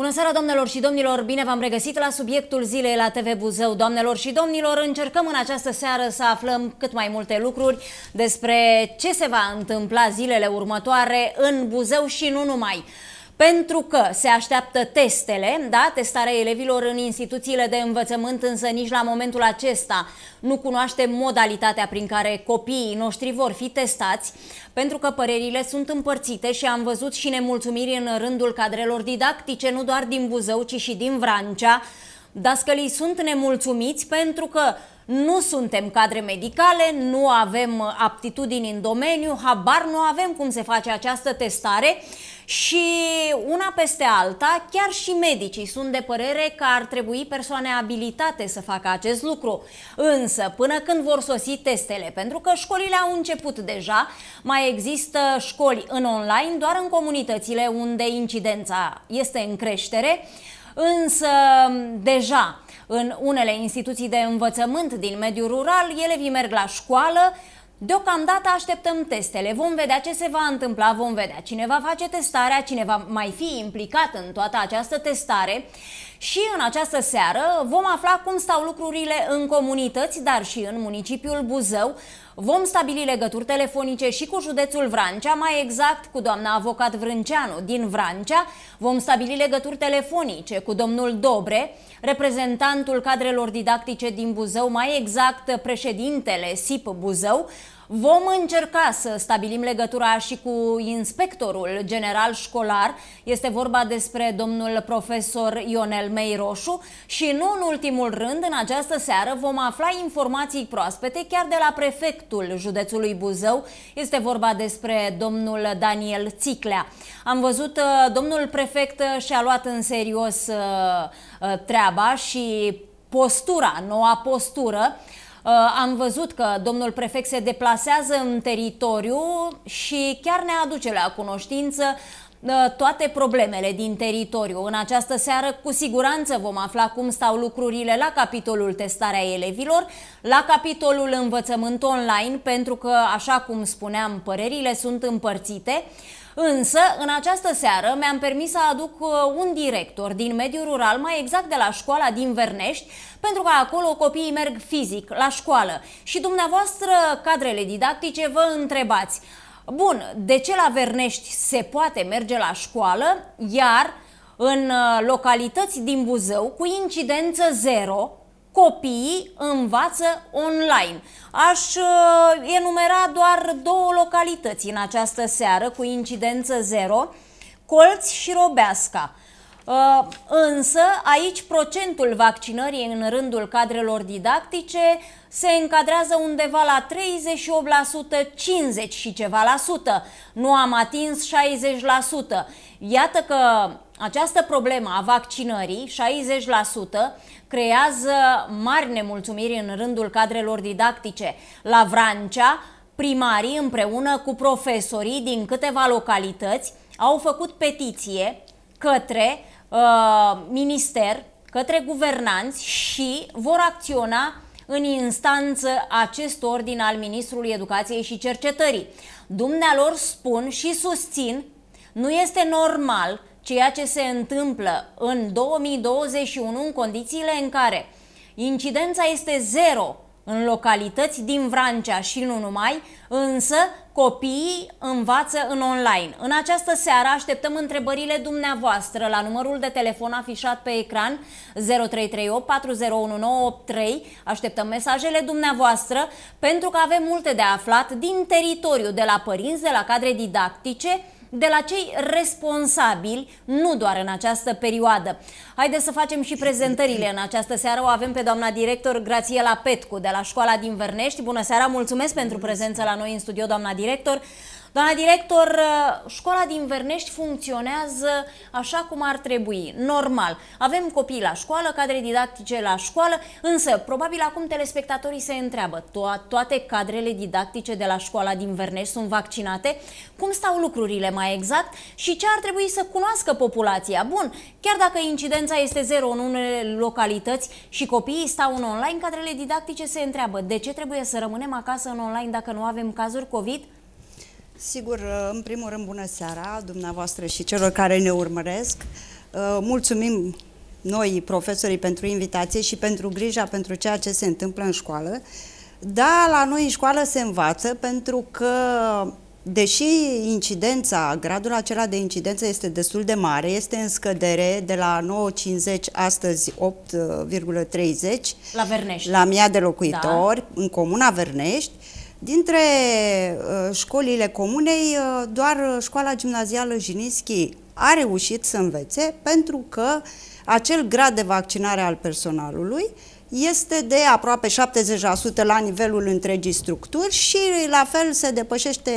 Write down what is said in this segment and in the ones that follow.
Bună seara, doamnelor și domnilor! Bine v-am regăsit la subiectul zilei la TV Buzău. Doamnelor și domnilor, încercăm în această seară să aflăm cât mai multe lucruri despre ce se va întâmpla zilele următoare în Buzău și nu numai pentru că se așteaptă testele, da, testarea elevilor în instituțiile de învățământ, însă nici la momentul acesta nu cunoaștem modalitatea prin care copiii noștri vor fi testați, pentru că părerile sunt împărțite și am văzut și nemulțumiri în rândul cadrelor didactice, nu doar din Buzău, ci și din Vrancea. Dascălii sunt nemulțumiți pentru că nu suntem cadre medicale, nu avem aptitudini în domeniu, habar nu avem cum se face această testare și una peste alta, chiar și medicii sunt de părere că ar trebui persoane abilitate să facă acest lucru. Însă, până când vor sosi testele, pentru că școlile au început deja, mai există școli în online doar în comunitățile unde incidența este în creștere, însă deja în unele instituții de învățământ din mediul rural, elevii merg la școală, Deocamdată așteptăm testele, vom vedea ce se va întâmpla, vom vedea cine va face testarea, cine va mai fi implicat în toată această testare și în această seară vom afla cum stau lucrurile în comunități, dar și în municipiul Buzău. Vom stabili legături telefonice și cu județul Vrancea, mai exact cu doamna avocat Vrânceanu din Vrancea. Vom stabili legături telefonice cu domnul Dobre, reprezentantul cadrelor didactice din Buzău, mai exact președintele SIP Buzău. Vom încerca să stabilim legătura și cu inspectorul general școlar. Este vorba despre domnul profesor Ionel Meiroșu și nu în ultimul rând, în această seară vom afla informații proaspete chiar de la prefectul județului Buzău. Este vorba despre domnul Daniel Țiclea. Am văzut, uh, domnul prefect și-a luat în serios uh, uh, treaba și postura, noua postură, Uh, am văzut că domnul prefect se deplasează în teritoriu și chiar ne aduce la cunoștință uh, toate problemele din teritoriu. În această seară, cu siguranță vom afla cum stau lucrurile la capitolul testarea elevilor, la capitolul învățământ online, pentru că, așa cum spuneam, părerile sunt împărțite. Însă, în această seară mi-am permis să aduc uh, un director din mediul rural, mai exact de la școala din Vernești, pentru că acolo copiii merg fizic la școală. Și dumneavoastră, cadrele didactice, vă întrebați, bun, de ce la Vernești se poate merge la școală, iar în uh, localități din Buzău, cu incidență zero, copiii învață online. Aș uh, enumera doar două localități în această seară cu incidență zero, Colți și Robeasca. Uh, însă aici procentul vaccinării în rândul cadrelor didactice se încadrează undeva la 38%, 50 și ceva la sută. Nu am atins 60%. Iată că această problemă a vaccinării, 60%, creează mari nemulțumiri în rândul cadrelor didactice. La Vrancea, primarii împreună cu profesorii din câteva localități au făcut petiție către uh, minister, către guvernanți și vor acționa în instanță acest ordin al Ministrului Educației și Cercetării. Dumnealor spun și susțin, nu este normal ceea ce se întâmplă în 2021 în condițiile în care incidența este zero în localități din Vrancea și nu numai, însă copiii învață în online. În această seară așteptăm întrebările dumneavoastră la numărul de telefon afișat pe ecran 0338 401983. Așteptăm mesajele dumneavoastră pentru că avem multe de aflat din teritoriu, de la părinți, de la cadre didactice, de la cei responsabili, nu doar în această perioadă. Haideți să facem și prezentările în această seară. O avem pe doamna director Grațiela Petcu de la școala din Vernești. Bună seara, mulțumesc pentru prezența la noi în studio, doamna director. Doamna director, uh, școala din Vernești funcționează așa cum ar trebui, normal. Avem copii la școală, cadre didactice la școală, însă probabil acum telespectatorii se întreabă, to toate cadrele didactice de la școala din Vernești sunt vaccinate? Cum stau lucrurile mai exact și ce ar trebui să cunoască populația? Bun, chiar dacă incidența este zero în unele localități și copiii stau în online, cadrele didactice se întreabă, de ce trebuie să rămânem acasă în online dacă nu avem cazuri COVID? Sigur, în primul rând, bună seara dumneavoastră și celor care ne urmăresc. mulțumim noi, profesorii, pentru invitație și pentru grija pentru ceea ce se întâmplă în școală. Da, la noi în școală se învață pentru că Deși incidența, gradul acela de incidență este destul de mare, este în scădere de la 9,50 astăzi 8,30 la Vernești. La mii de locuitori, da. în comuna Vernești. Dintre uh, școlile comunei, uh, doar școala gimnazială Jinischi a reușit să învețe pentru că acel grad de vaccinare al personalului este de aproape 70% la nivelul întregii structuri și la fel se depășește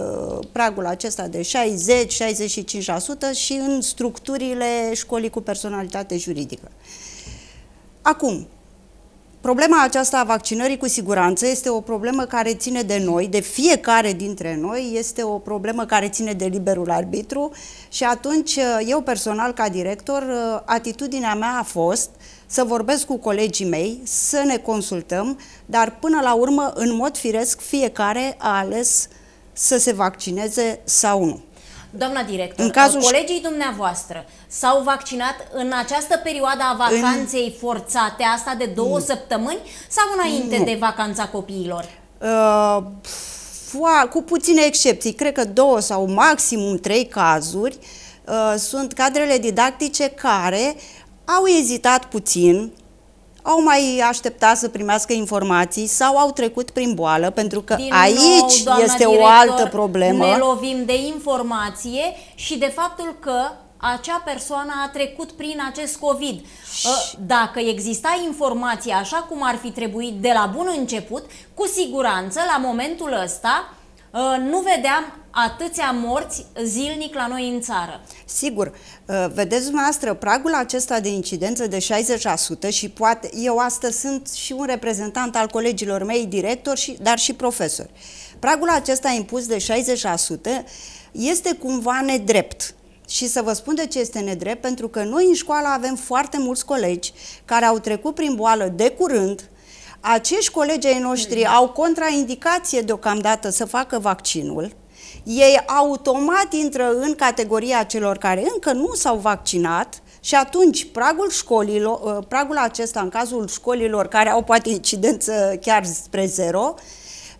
uh, pragul acesta de 60-65% și în structurile școlii cu personalitate juridică. Acum, Problema aceasta a vaccinării cu siguranță este o problemă care ține de noi, de fiecare dintre noi, este o problemă care ține de liberul arbitru și atunci eu personal ca director, uh, atitudinea mea a fost să vorbesc cu colegii mei, să ne consultăm, dar până la urmă, în mod firesc, fiecare a ales să se vaccineze sau nu. Doamna director, în cazul colegii dumneavoastră s-au vaccinat în această perioadă a vacanței în... forțate, asta de două mm. săptămâni, sau înainte nu. de vacanța copiilor? Uh, cu puține excepții, cred că două sau maximum trei cazuri, uh, sunt cadrele didactice care au ezitat puțin, au mai așteptat să primească informații sau au trecut prin boală, pentru că Din aici nou, este director, o altă problemă. Ne lovim de informație și de faptul că acea persoană a trecut prin acest COVID. Ă, dacă exista informație așa cum ar fi trebuit de la bun început, cu siguranță, la momentul ăsta, ă, nu vedeam atâția morți zilnic la noi în țară. Sigur, uh, vedeți dumneavoastră, pragul acesta de incidență de 60% și poate, eu astăzi sunt și un reprezentant al colegilor mei, directori, și, dar și profesori. Pragul acesta impus de 60% este cumva nedrept. Și să vă spun de ce este nedrept, pentru că noi în școală avem foarte mulți colegi care au trecut prin boală de curând, acești colegi ai noștri mm. au contraindicație deocamdată să facă vaccinul, ei automat intră în categoria celor care încă nu s-au vaccinat și atunci pragul școlilor, uh, pragul acesta în cazul școlilor care au poate incidență chiar spre zero,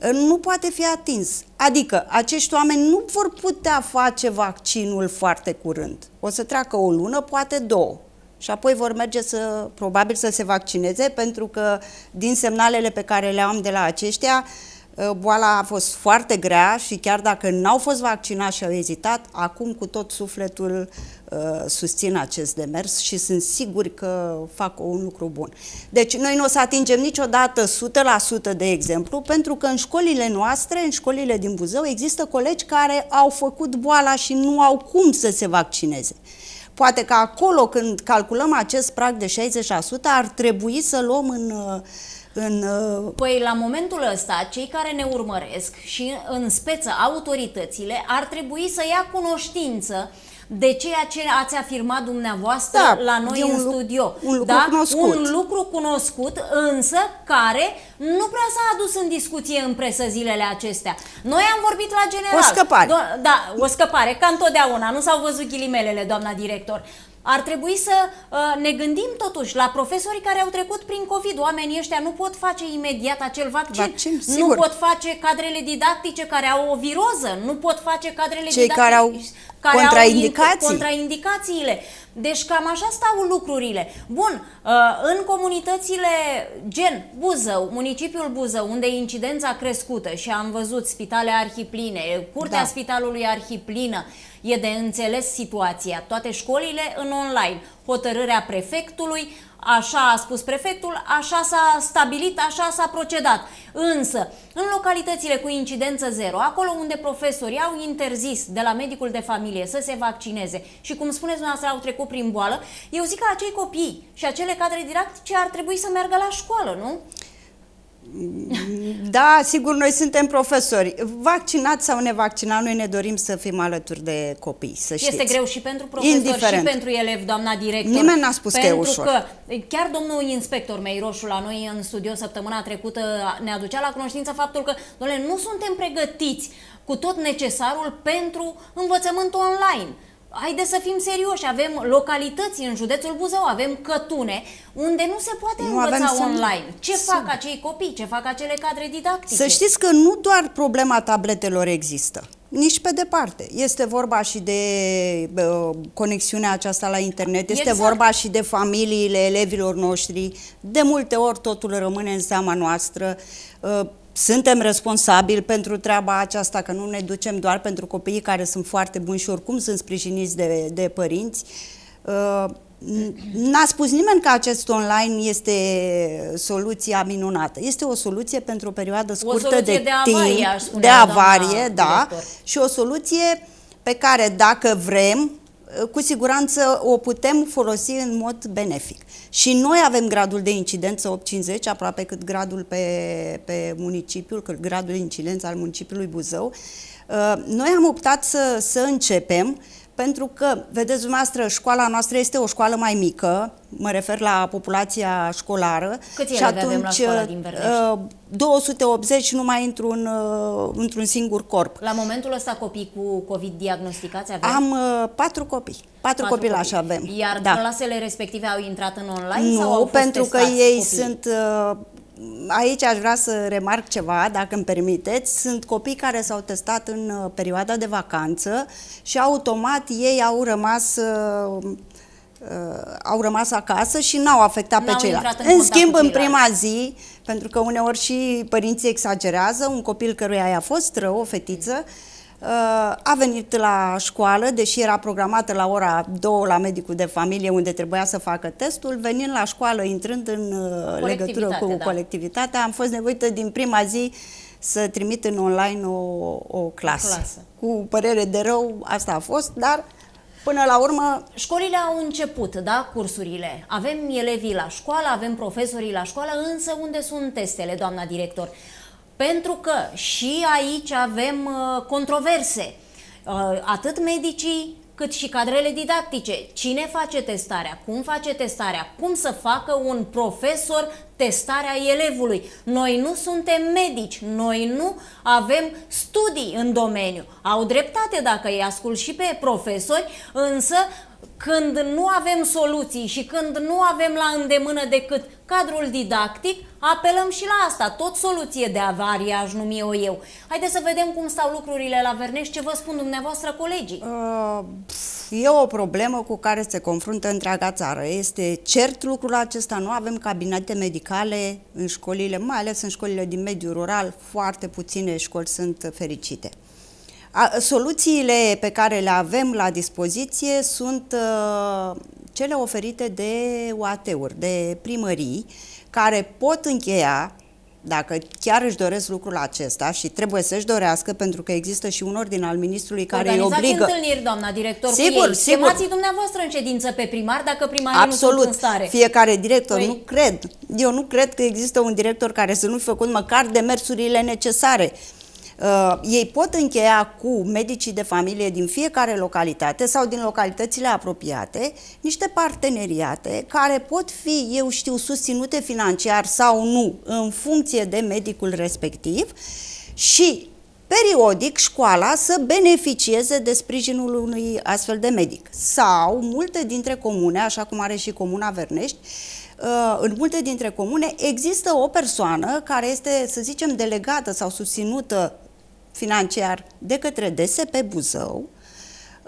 uh, nu poate fi atins. Adică acești oameni nu vor putea face vaccinul foarte curând. O să treacă o lună, poate două. Și apoi vor merge să, probabil să se vaccineze, pentru că din semnalele pe care le am de la aceștia, uh, Uh, boala a fost foarte grea și chiar dacă n-au fost vaccinați și au ezitat, acum cu tot sufletul uh, susțin acest demers și sunt siguri că fac un lucru bun. Deci noi nu o să atingem niciodată 100% de exemplu, pentru că în școlile noastre, în școlile din Buzău, există colegi care au făcut boala și nu au cum să se vaccineze. Poate că acolo, când calculăm acest prag de 60%, ar trebui să luăm în uh, în... Uh, păi la momentul ăsta, cei care ne urmăresc și în speță autoritățile ar trebui să ia cunoștință de ceea ce ați afirmat dumneavoastră da, la noi în un studio. Un lucru da? cunoscut. Un lucru cunoscut, însă care nu prea s-a adus în discuție în presă zilele acestea. Noi am vorbit la general. O scăpare. Do- da, o scăpare, ca întotdeauna. Nu s-au văzut ghilimelele, doamna director ar trebui să uh, ne gândim totuși la profesorii care au trecut prin COVID. Oamenii ăștia nu pot face imediat acel vaccin, vaccin nu pot face cadrele didactice care au o viroză, nu pot face cadrele Cei didactice care au care contraindicații. au contraindicațiile. Deci cam așa stau lucrurile. Bun, uh, în comunitățile gen Buzău, municipiul Buzău, unde incidența a crescută și am văzut spitale arhipline, curtea da. spitalului arhiplină, E de înțeles situația. Toate școlile în online. Hotărârea prefectului, așa a spus prefectul, așa s-a stabilit, așa s-a procedat. Însă, în localitățile cu incidență zero, acolo unde profesorii au interzis de la medicul de familie să se vaccineze și, cum spuneți dumneavoastră, au trecut prin boală, eu zic că acei copii și acele cadre didactice ar trebui să meargă la școală, nu? Da, sigur, noi suntem profesori. Vaccinați sau nevaccinați, noi ne dorim să fim alături de copii, să știți. Este greu și pentru profesori Indiferent. și pentru elevi, doamna director. Nimeni n-a spus că e ușor. că chiar domnul inspector Meiroșu la noi în studio săptămâna trecută ne aducea la cunoștință faptul că, domnule, nu suntem pregătiți cu tot necesarul pentru învățământ online. Haideți să fim serioși, avem localități în județul Buzău, avem cătune unde nu se poate nu învăța online. Ce să... fac acei copii, ce fac acele cadre didactice? Să știți că nu doar problema tabletelor există nici pe departe. Este vorba și de uh, conexiunea aceasta la internet, este exact. vorba și de familiile elevilor noștri. De multe ori totul rămâne în seama noastră. Uh, suntem responsabili pentru treaba aceasta, că nu ne ducem doar pentru copiii care sunt foarte buni și oricum sunt sprijiniți de, de părinți. Uh, N-a spus nimeni că acest online este soluția minunată. Este o soluție pentru o perioadă scurtă o de, de avarie, timp, de avarie, da, director. și o soluție pe care dacă vrem, cu siguranță o putem folosi în mod benefic. Și noi avem gradul de incidență 850, aproape cât gradul pe, pe municipiul, cât gradul de incidență al municipiului Buzău. Uh, noi am optat să, să începem pentru că, vedeți dumneavoastră, școala noastră este o școală mai mică, mă refer la populația școlară. Câți și atunci, avem la școala din Verdești? 280 numai într-un, uh, într-un singur corp. La momentul ăsta copii cu COVID diagnosticați avem? Am uh, patru copii. Patru, patru copilași copii. avem. Iar da. clasele respective au intrat în online nu, sau au fost pentru că ei copii? sunt... Uh, aici aș vrea să remarc ceva, dacă îmi permiteți. Sunt copii care s-au testat în uh, perioada de vacanță și automat ei au rămas uh, uh, au rămas acasă și n-au afectat pe ceilalți. În, în schimb, în prima zi, pentru că uneori și părinții exagerează, un copil căruia i-a fost rău, o fetiță, Uh, a venit la școală, deși era programată la ora 2 la medicul de familie unde trebuia să facă testul, venind la școală, intrând în uh, legătură cu da. colectivitatea, am fost nevoită din prima zi să trimit în online o, o, clasă. o clasă. Cu părere de rău, asta a fost, dar Până la urmă... Școlile au început, da, cursurile. Avem elevii la școală, avem profesorii la școală, însă unde sunt testele, doamna director? Pentru că și aici avem uh, controverse. Uh, atât medicii cât și cadrele didactice. Cine face testarea? Cum face testarea? Cum să facă un profesor testarea elevului? Noi nu suntem medici, noi nu avem studii în domeniu. Au dreptate dacă îi ascult și pe profesori, însă când nu avem soluții și când nu avem la îndemână decât cadrul didactic, apelăm și la asta, tot soluție de avarie aș numi o eu. Haideți să vedem cum stau lucrurile la Vernești, ce vă spun dumneavoastră colegii. Uh, e o problemă cu care se confruntă întreaga țară. Este cert lucrul acesta, nu avem cabinete medicale în școlile, mai ales în școlile din mediul rural, foarte puține școli sunt fericite. A, soluțiile pe care le avem la dispoziție sunt uh, cele oferite de UAT-uri, de primării, care pot încheia dacă chiar își doresc lucrul acesta și trebuie să-și dorească, pentru că există și un ordin al ministrului care îi obligă... întâlniri, doamna director, sigur, cu ei. Sigur. Chemați dumneavoastră în ședință pe primar dacă primarii Absolut. nu sunt în stare. Fiecare director, păi... nu cred. Eu nu cred că există un director care să nu fi făcut măcar demersurile necesare. Uh, ei pot încheia cu medicii de familie din fiecare localitate sau din localitățile apropiate niște parteneriate care pot fi, eu știu, susținute financiar sau nu, în funcție de medicul respectiv și periodic școala să beneficieze de sprijinul unui astfel de medic. Sau multe dintre comune, așa cum are și Comuna Vernești, uh, în multe dintre comune există o persoană care este, să zicem, delegată sau susținută financiar de către DSP Buzău,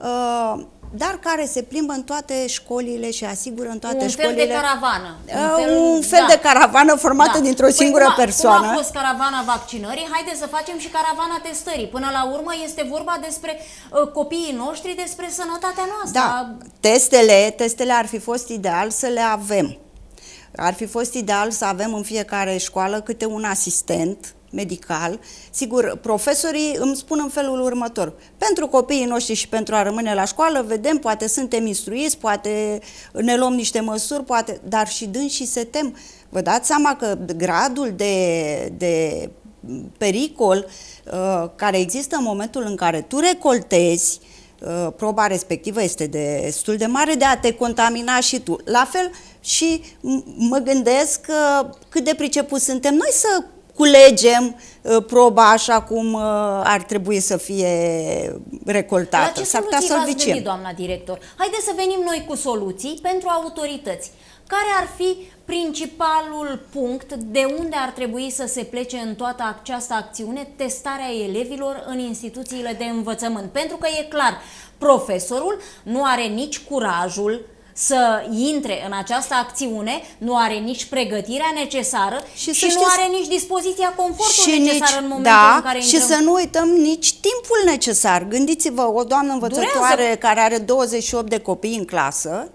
uh, dar care se plimbă în toate școlile și asigură în toate un școlile... Un fel de caravană. Un fel, un fel da. de caravană formată da. dintr-o păi singură cum a, persoană. Cum a fost caravana vaccinării, haideți să facem și caravana testării. Până la urmă este vorba despre uh, copiii noștri, despre sănătatea noastră. Da, testele, testele ar fi fost ideal să le avem. Ar fi fost ideal să avem în fiecare școală câte un asistent medical. Sigur, profesorii îmi spun în felul următor. Pentru copiii noștri și pentru a rămâne la școală, vedem, poate suntem instruiți, poate ne luăm niște măsuri, poate, dar și dâns și se tem. Vă dați seama că gradul de, de pericol uh, care există în momentul în care tu recoltezi uh, proba respectivă este destul de mare de a te contamina și tu. La fel și mă gândesc că cât de priceput suntem noi să culegem uh, proba așa cum uh, ar trebui să fie recoltată. La ce S-ar putea soluții să-l v-ați gândit, doamna director? Haideți să venim noi cu soluții pentru autorități. Care ar fi principalul punct de unde ar trebui să se plece în toată această acțiune testarea elevilor în instituțiile de învățământ? Pentru că e clar, profesorul nu are nici curajul să intre în această acțiune, nu are nici pregătirea necesară și, și nu are nici dispoziția confortului necesar nici, în momentul da, în care intrăm. Și să nu uităm nici timpul necesar. Gândiți-vă, o doamnă învățătoare Durează. care are 28 de copii în clasă,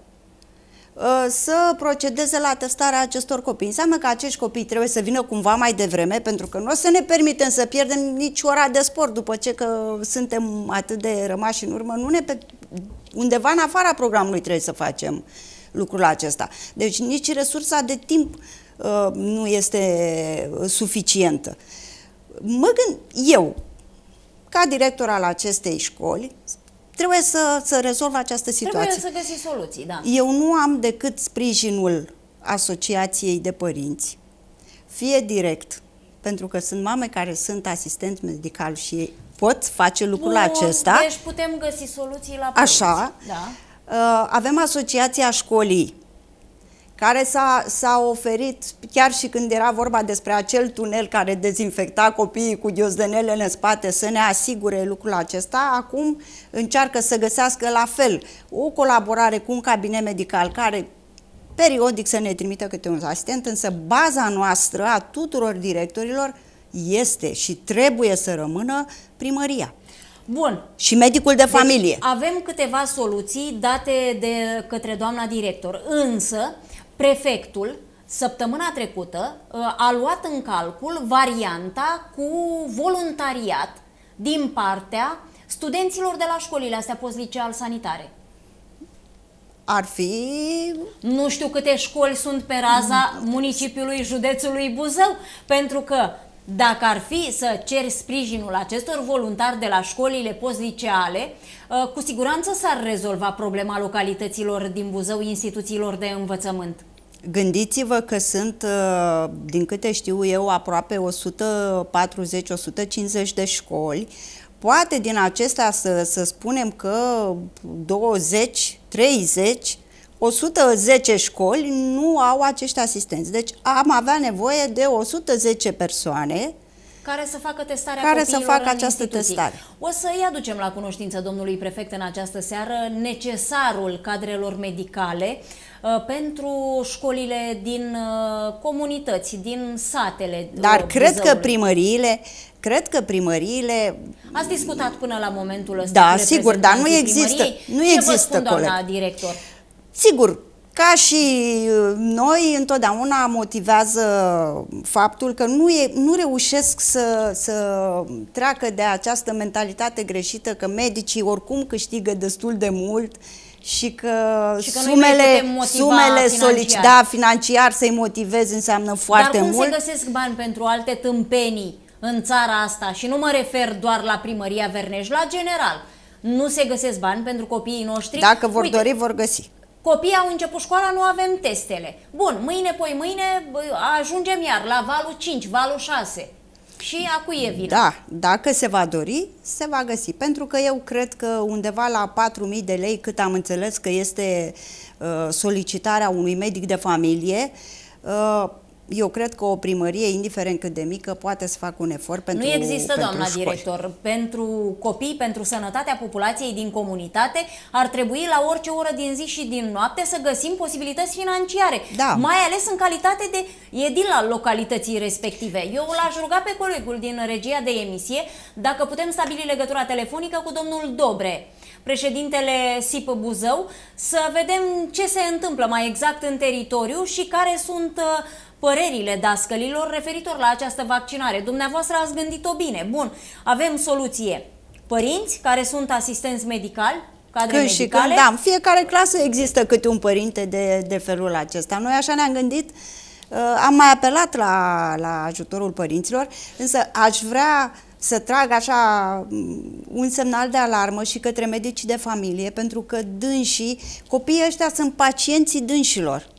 Uh, să procedeze la testarea acestor copii. Înseamnă că acești copii trebuie să vină cumva mai devreme, pentru că nu o să ne permitem să pierdem nici ora de sport după ce că suntem atât de rămași în urmă. Nu ne pe... Undeva în afara programului trebuie să facem lucrul acesta. Deci nici resursa de timp uh, nu este suficientă. Mă gând, eu, ca director al acestei școli, trebuie să, să rezolv această situație. Trebuie să găsi soluții, da. Eu nu am decât sprijinul Asociației de Părinți, fie direct, pentru că sunt mame care sunt asistenți medical și pot face lucrul Bun, acesta. Deci putem găsi soluții la părinți. Așa. Da. Uh, avem Asociația Școlii, care s-a, oferit, chiar și când era vorba despre acel tunel care dezinfecta copiii cu ghiozdenele în spate, să ne asigure lucrul acesta, acum încearcă să găsească la fel o colaborare cu un cabinet medical care periodic să ne trimită câte un asistent, însă baza noastră a tuturor directorilor este și trebuie să rămână primăria. Bun. Și medicul de deci familie. Avem câteva soluții date de către doamna director, însă prefectul săptămâna trecută uh, a luat în calcul varianta cu voluntariat din partea studenților de la școlile astea postliceal sanitare. Ar fi... Nu știu câte școli sunt pe raza municipiului județului Buzău, pentru că dacă ar fi să ceri sprijinul acestor voluntari de la școlile postliceale, uh, cu siguranță s-ar rezolva problema localităților din Buzău, instituțiilor de învățământ. Gândiți-vă că sunt, uh, din câte știu eu, aproape 140-150 de școli. Poate din acestea să, să spunem că 20, 30, 110 școli nu au acești asistenți. Deci am avea nevoie de 110 persoane care să facă testarea care să facă această instituții. testare. O să-i aducem la cunoștință domnului prefect în această seară necesarul cadrelor medicale uh, pentru școlile din uh, comunități, din satele Dar uh, cred că primăriile Cred că primăriile... Ați discutat până la momentul ăsta Da, sigur, dar nu există, nu Ce există, vă spun, doamna director? Sigur, ca și uh, noi, întotdeauna motivează faptul că nu, e, nu reușesc să, să treacă de această mentalitate greșită că medicii oricum câștigă destul de mult și că, și că sumele, sumele solici, da, financiar să-i motivezi înseamnă foarte mult. Dar cum mult. se găsesc bani pentru alte tâmpenii în țara asta și nu mă refer doar la primăria Verneș, la general. Nu se găsesc bani pentru copiii noștri. Dacă vor Uite, dori, vor găsi. Copiii au început școala, nu avem testele. Bun, mâine, poi mâine ajungem iar la valul 5, valul 6. Și a cui e vina? Da, dacă se va dori, se va găsi. Pentru că eu cred că undeva la 4.000 de lei, cât am înțeles că este uh, solicitarea unui medic de familie, uh, eu cred că o primărie, indiferent cât de mică, poate să facă un efort pentru Nu există, pentru doamna școli. director. Pentru copii, pentru sănătatea populației din comunitate, ar trebui la orice oră din zi și din noapte să găsim posibilități financiare. Da. Mai ales în calitate de edil al localității respective. Eu l-aș ruga pe colegul din regia de emisie dacă putem stabili legătura telefonică cu domnul Dobre președintele SIP Buzău, să vedem ce se întâmplă mai exact în teritoriu și care sunt uh, părerile dascălilor referitor la această vaccinare. Dumneavoastră ați gândit-o bine. Bun, avem soluție. Părinți care sunt asistenți medicali, cadre când medicale. și când, da, în fiecare clasă există câte un părinte de, de felul acesta. Noi așa ne-am gândit, uh, am mai apelat la, la ajutorul părinților, însă aș vrea să trag așa mm, un semnal de alarmă și către medicii de familie, pentru că dânsii, copiii ăștia sunt pacienții dânșilor.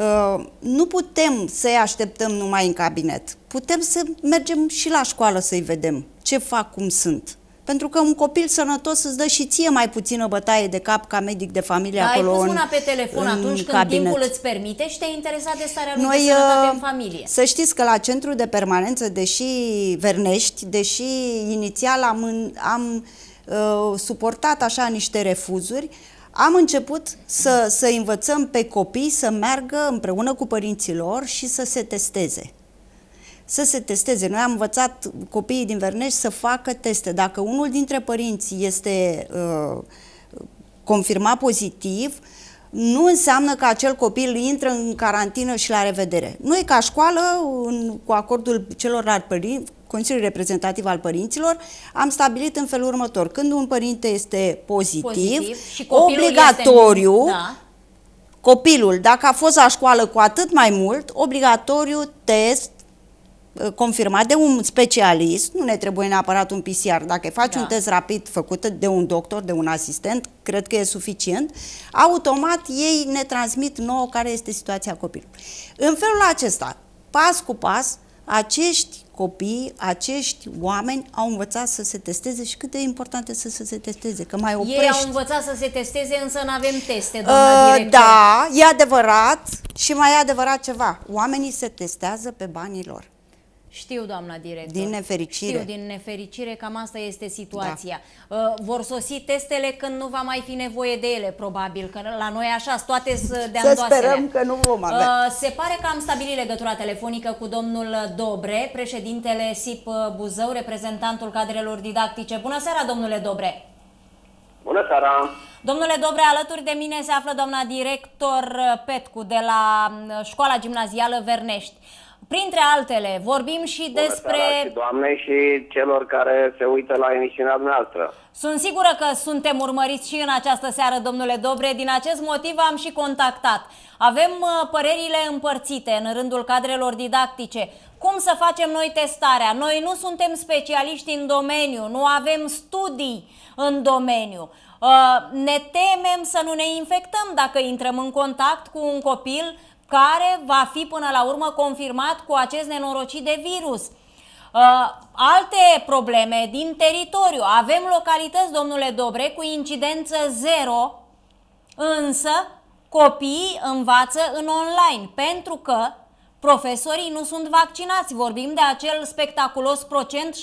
Uh, nu putem să-i așteptăm numai în cabinet. Putem să mergem și la școală să-i vedem ce fac, cum sunt. Pentru că un copil sănătos îți dă și ție mai puțină bătaie de cap ca medic de familie da, acolo ai pus mâna pe telefon atunci când cabinet. timpul îți permite și te-ai interesat de starea lui Noi, de sănătate uh, în familie. Să știți că la centru de permanență, deși Vernești, deși inițial am, am uh, suportat așa niște refuzuri, am început să, să învățăm pe copii să meargă împreună cu părinții lor și să se testeze. Să se testeze. Noi am învățat copiii din Vernești să facă teste. Dacă unul dintre părinți este uh, confirmat pozitiv, nu înseamnă că acel copil intră în carantină și la revedere. Noi, ca școală, în, cu acordul celorlalți părinți, Consiliul Reprezentativ al Părinților, am stabilit în felul următor. Când un părinte este pozitiv, pozitiv și obligatoriu, este... da. copilul, dacă a fost la școală cu atât mai mult, obligatoriu test uh, confirmat de un specialist, nu ne trebuie neapărat un PCR, dacă faci da. un test rapid făcut de un doctor, de un asistent, cred că e suficient, automat ei ne transmit nouă care este situația copilului. În felul acesta, pas cu pas, acești copii, acești oameni au învățat să se testeze și cât de important este să se testeze, că mai oprești. Ei au învățat să se testeze, însă nu avem teste, doamna uh, director. Da, e adevărat și mai e adevărat ceva. Oamenii se testează pe banii lor. Știu, doamna director. Din nefericire. Știu, din nefericire, cam asta este situația. Da. Uh, vor sosi testele când nu va mai fi nevoie de ele, probabil, că la noi așa, toate sunt de Să sperăm că nu vom avea. Uh, se pare că am stabilit legătura telefonică cu domnul Dobre, președintele SIP Buzău, reprezentantul cadrelor didactice. Bună seara, domnule Dobre! Bună seara! Domnule Dobre, alături de mine se află doamna director Petcu de la uh, Școala Gimnazială Vernești. Printre altele, vorbim și Bună despre... și doamnei și celor care se uită la emisiunea noastră. Sunt sigură că suntem urmăriți și în această seară, domnule Dobre. Din acest motiv am și contactat. Avem uh, părerile împărțite în rândul cadrelor didactice. Cum să facem noi testarea? Noi nu suntem specialiști în domeniu, nu avem studii în domeniu. Uh, ne temem să nu ne infectăm dacă intrăm în contact cu un copil care va fi până la urmă confirmat cu acest nenorocit de virus. Uh, alte probleme din teritoriu. Avem localități, domnule Dobre, cu incidență zero, însă copiii învață în online, pentru că profesorii nu sunt vaccinați. Vorbim de acel spectaculos procent 60%.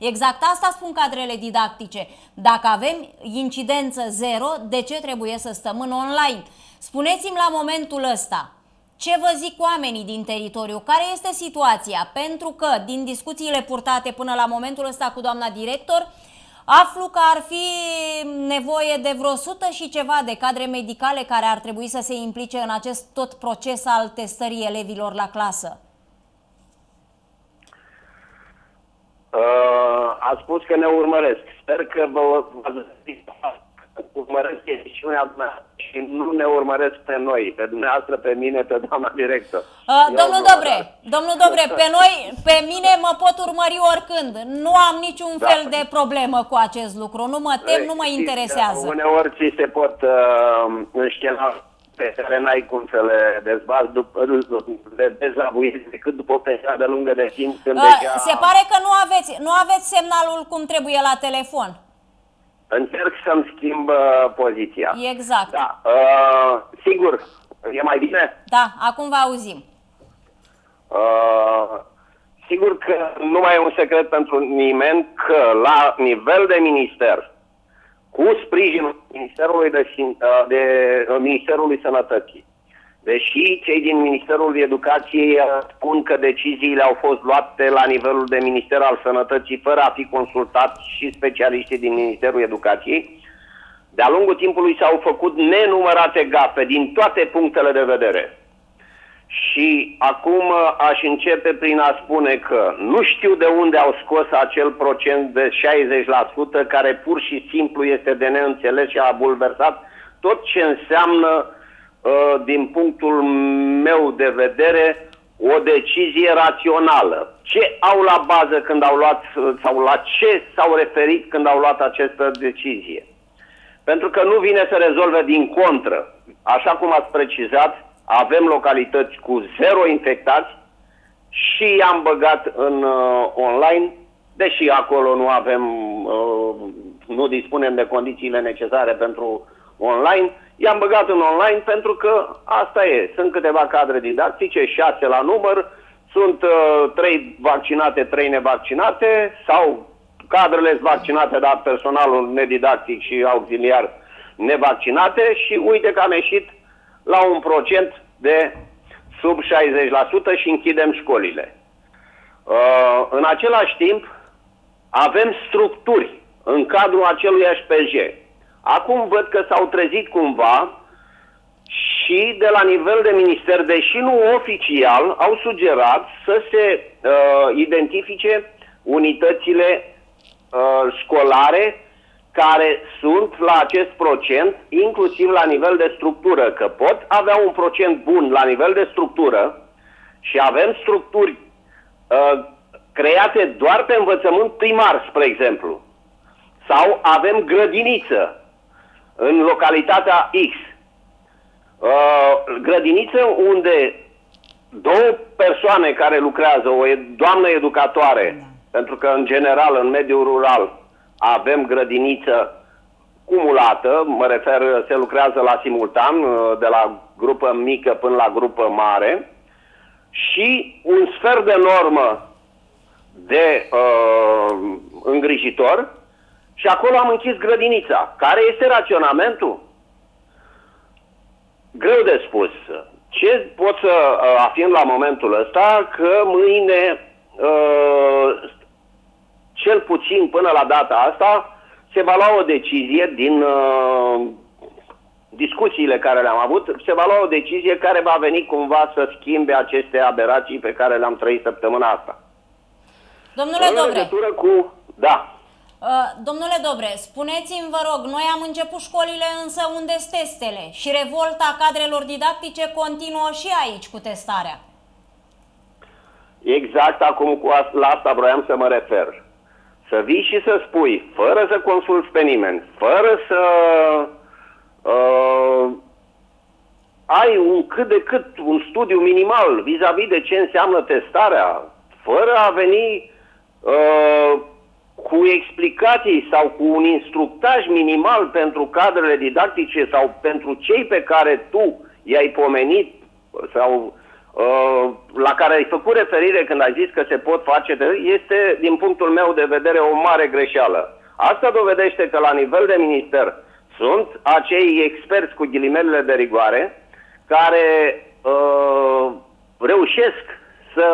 Exact asta spun cadrele didactice. Dacă avem incidență zero, de ce trebuie să stăm în online? Spuneți-mi la momentul ăsta, ce vă zic oamenii din teritoriu? Care este situația? Pentru că din discuțiile purtate până la momentul ăsta cu doamna director, aflu că ar fi nevoie de vreo sută și ceva de cadre medicale care ar trebui să se implice în acest tot proces al testării elevilor la clasă. Uh, a spus că ne urmăresc. Sper că vă urmăresc emisiunea dumneavoastră și nu ne urmăresc pe noi, pe dumneavoastră, pe mine, pe doamna director. Uh, domnul Dobre, domnul Dobre, pe noi, pe mine mă pot urmări oricând. Nu am niciun da. fel de problemă cu acest lucru. Nu mă tem, nu mă interesează. Uneori ți se pot uh, înșchela pe care n-ai cum să le dezbați, după, le dezavuiți decât după o perioadă lungă de timp. Când uh, deja... Se pare că nu aveți, nu aveți semnalul cum trebuie la telefon. Încerc să-mi schimb uh, poziția. Exact. Da. Uh, sigur, e mai bine? Da, acum vă auzim. Uh, sigur că nu mai e un secret pentru nimeni că la nivel de minister, cu sprijinul Ministerului, de, uh, de, de Ministerului Sănătății, Deși cei din Ministerul Educației spun că deciziile au fost luate la nivelul de Minister al Sănătății fără a fi consultat și specialiștii din Ministerul Educației, de-a lungul timpului s-au făcut nenumărate gafe din toate punctele de vedere. Și acum aș începe prin a spune că nu știu de unde au scos acel procent de 60% care pur și simplu este de neînțeles și a bulversat tot ce înseamnă Uh, din punctul meu de vedere, o decizie rațională. Ce au la bază când au luat, sau la ce s-au referit când au luat această decizie? Pentru că nu vine să rezolve din contră. Așa cum ați precizat, avem localități cu zero infectați și i-am băgat în uh, online, deși acolo nu avem, uh, nu dispunem de condițiile necesare pentru online, i-am băgat în online pentru că asta e. Sunt câteva cadre didactice, șase la număr, sunt uh, trei vaccinate, trei nevaccinate sau cadrele vaccinate, dar personalul nedidactic și auxiliar nevaccinate și uite că am ieșit la un procent de sub 60% și închidem școlile. Uh, în același timp, avem structuri în cadrul acelui HPJ. Acum văd că s-au trezit cumva și de la nivel de minister, deși nu oficial, au sugerat să se uh, identifice unitățile uh, școlare care sunt la acest procent, inclusiv la nivel de structură, că pot avea un procent bun la nivel de structură și avem structuri uh, create doar pe învățământ primar, spre exemplu, sau avem grădiniță în localitatea X, uh, grădiniță unde două persoane care lucrează, o doamnă educatoare, da. pentru că în general în mediul rural avem grădiniță cumulată, mă refer, se lucrează la simultan, uh, de la grupă mică până la grupă mare, și un sfert de normă de uh, îngrijitor și acolo am închis grădinița. Care este raționamentul? Greu de spus. Ce pot să uh, afirm la momentul ăsta? Că mâine uh, cel puțin până la data asta, se va lua o decizie din uh, discuțiile care le-am avut, se va lua o decizie care va veni cumva să schimbe aceste aberații pe care le-am trăit săptămâna asta. Domnule În Dobre. cu... Da. Uh, domnule Dobre, spuneți-mi, vă rog, noi am început școlile, însă unde sunt testele? Și revolta cadrelor didactice continuă și aici cu testarea. Exact acum cu asta, la asta vroiam să mă refer. Să vii și să spui, fără să consulți pe nimeni, fără să uh, ai un cât de cât un studiu minimal vis-a-vis -vis de ce înseamnă testarea, fără a veni uh, cu explicații sau cu un instructaj minimal pentru cadrele didactice sau pentru cei pe care tu i-ai pomenit sau Uh, la care ai făcut referire când ai zis că se pot face, este, din punctul meu de vedere, o mare greșeală. Asta dovedește că la nivel de minister sunt acei experți cu ghilimelele de rigoare care uh, reușesc să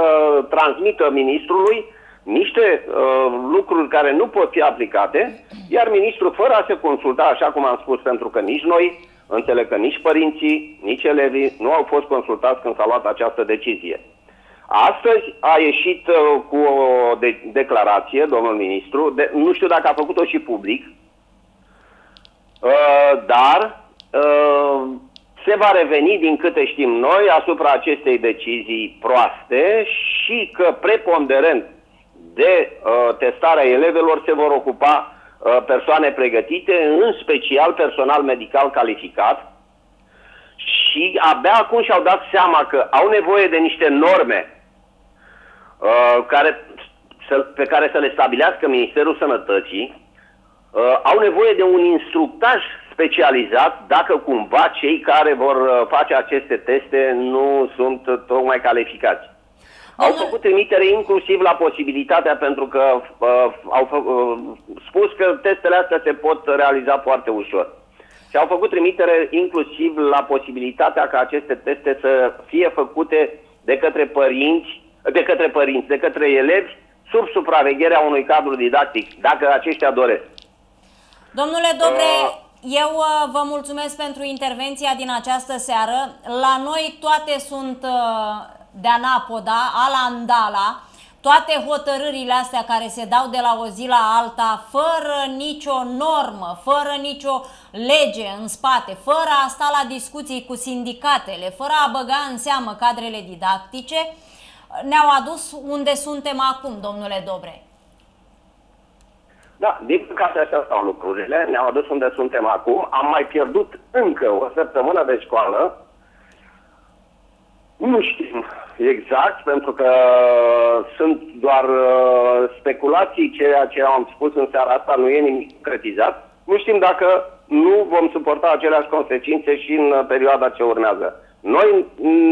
transmită ministrului niște uh, lucruri care nu pot fi aplicate, iar ministrul, fără a se consulta, așa cum am spus, pentru că nici noi Înțeleg că nici părinții, nici elevii nu au fost consultați când s-a luat această decizie. Astăzi a ieșit uh, cu o de- declarație, domnul ministru, de, nu știu dacă a făcut-o și public, uh, dar uh, se va reveni, din câte știm noi, asupra acestei decizii proaste și că preponderent de uh, testarea elevelor se vor ocupa Uh, persoane pregătite, în special personal medical calificat și abia acum și-au dat seama că au nevoie de niște norme uh, care, pe care să le stabilească Ministerul Sănătății, uh, au nevoie de un instructaj specializat dacă cumva cei care vor face aceste teste nu sunt tocmai calificați. Au făcut trimitere inclusiv la posibilitatea, pentru că uh, au uh, spus că testele astea se pot realiza foarte ușor. Și au făcut trimitere inclusiv la posibilitatea ca aceste teste să fie făcute de către părinți, de către părinți, de către elevi, sub supravegherea unui cadru didactic, dacă aceștia doresc. Domnule Dobre, uh, eu uh, vă mulțumesc pentru intervenția din această seară. La noi toate sunt uh, de anapoda, alandala, toate hotărârile astea care se dau de la o zi la alta, fără nicio normă, fără nicio lege în spate, fără a sta la discuții cu sindicatele, fără a băga în seamă cadrele didactice, ne-au adus unde suntem acum, domnule Dobre. Da, din păcate așa stau lucrurile, ne-au adus unde suntem acum, am mai pierdut încă o săptămână de școală, Nu știm exact, pentru că sunt doar uh, speculații, ceea ce am spus în seara asta nu e nimic concretizat. Nu știm dacă nu vom suporta aceleași consecințe și în perioada ce urmează. Noi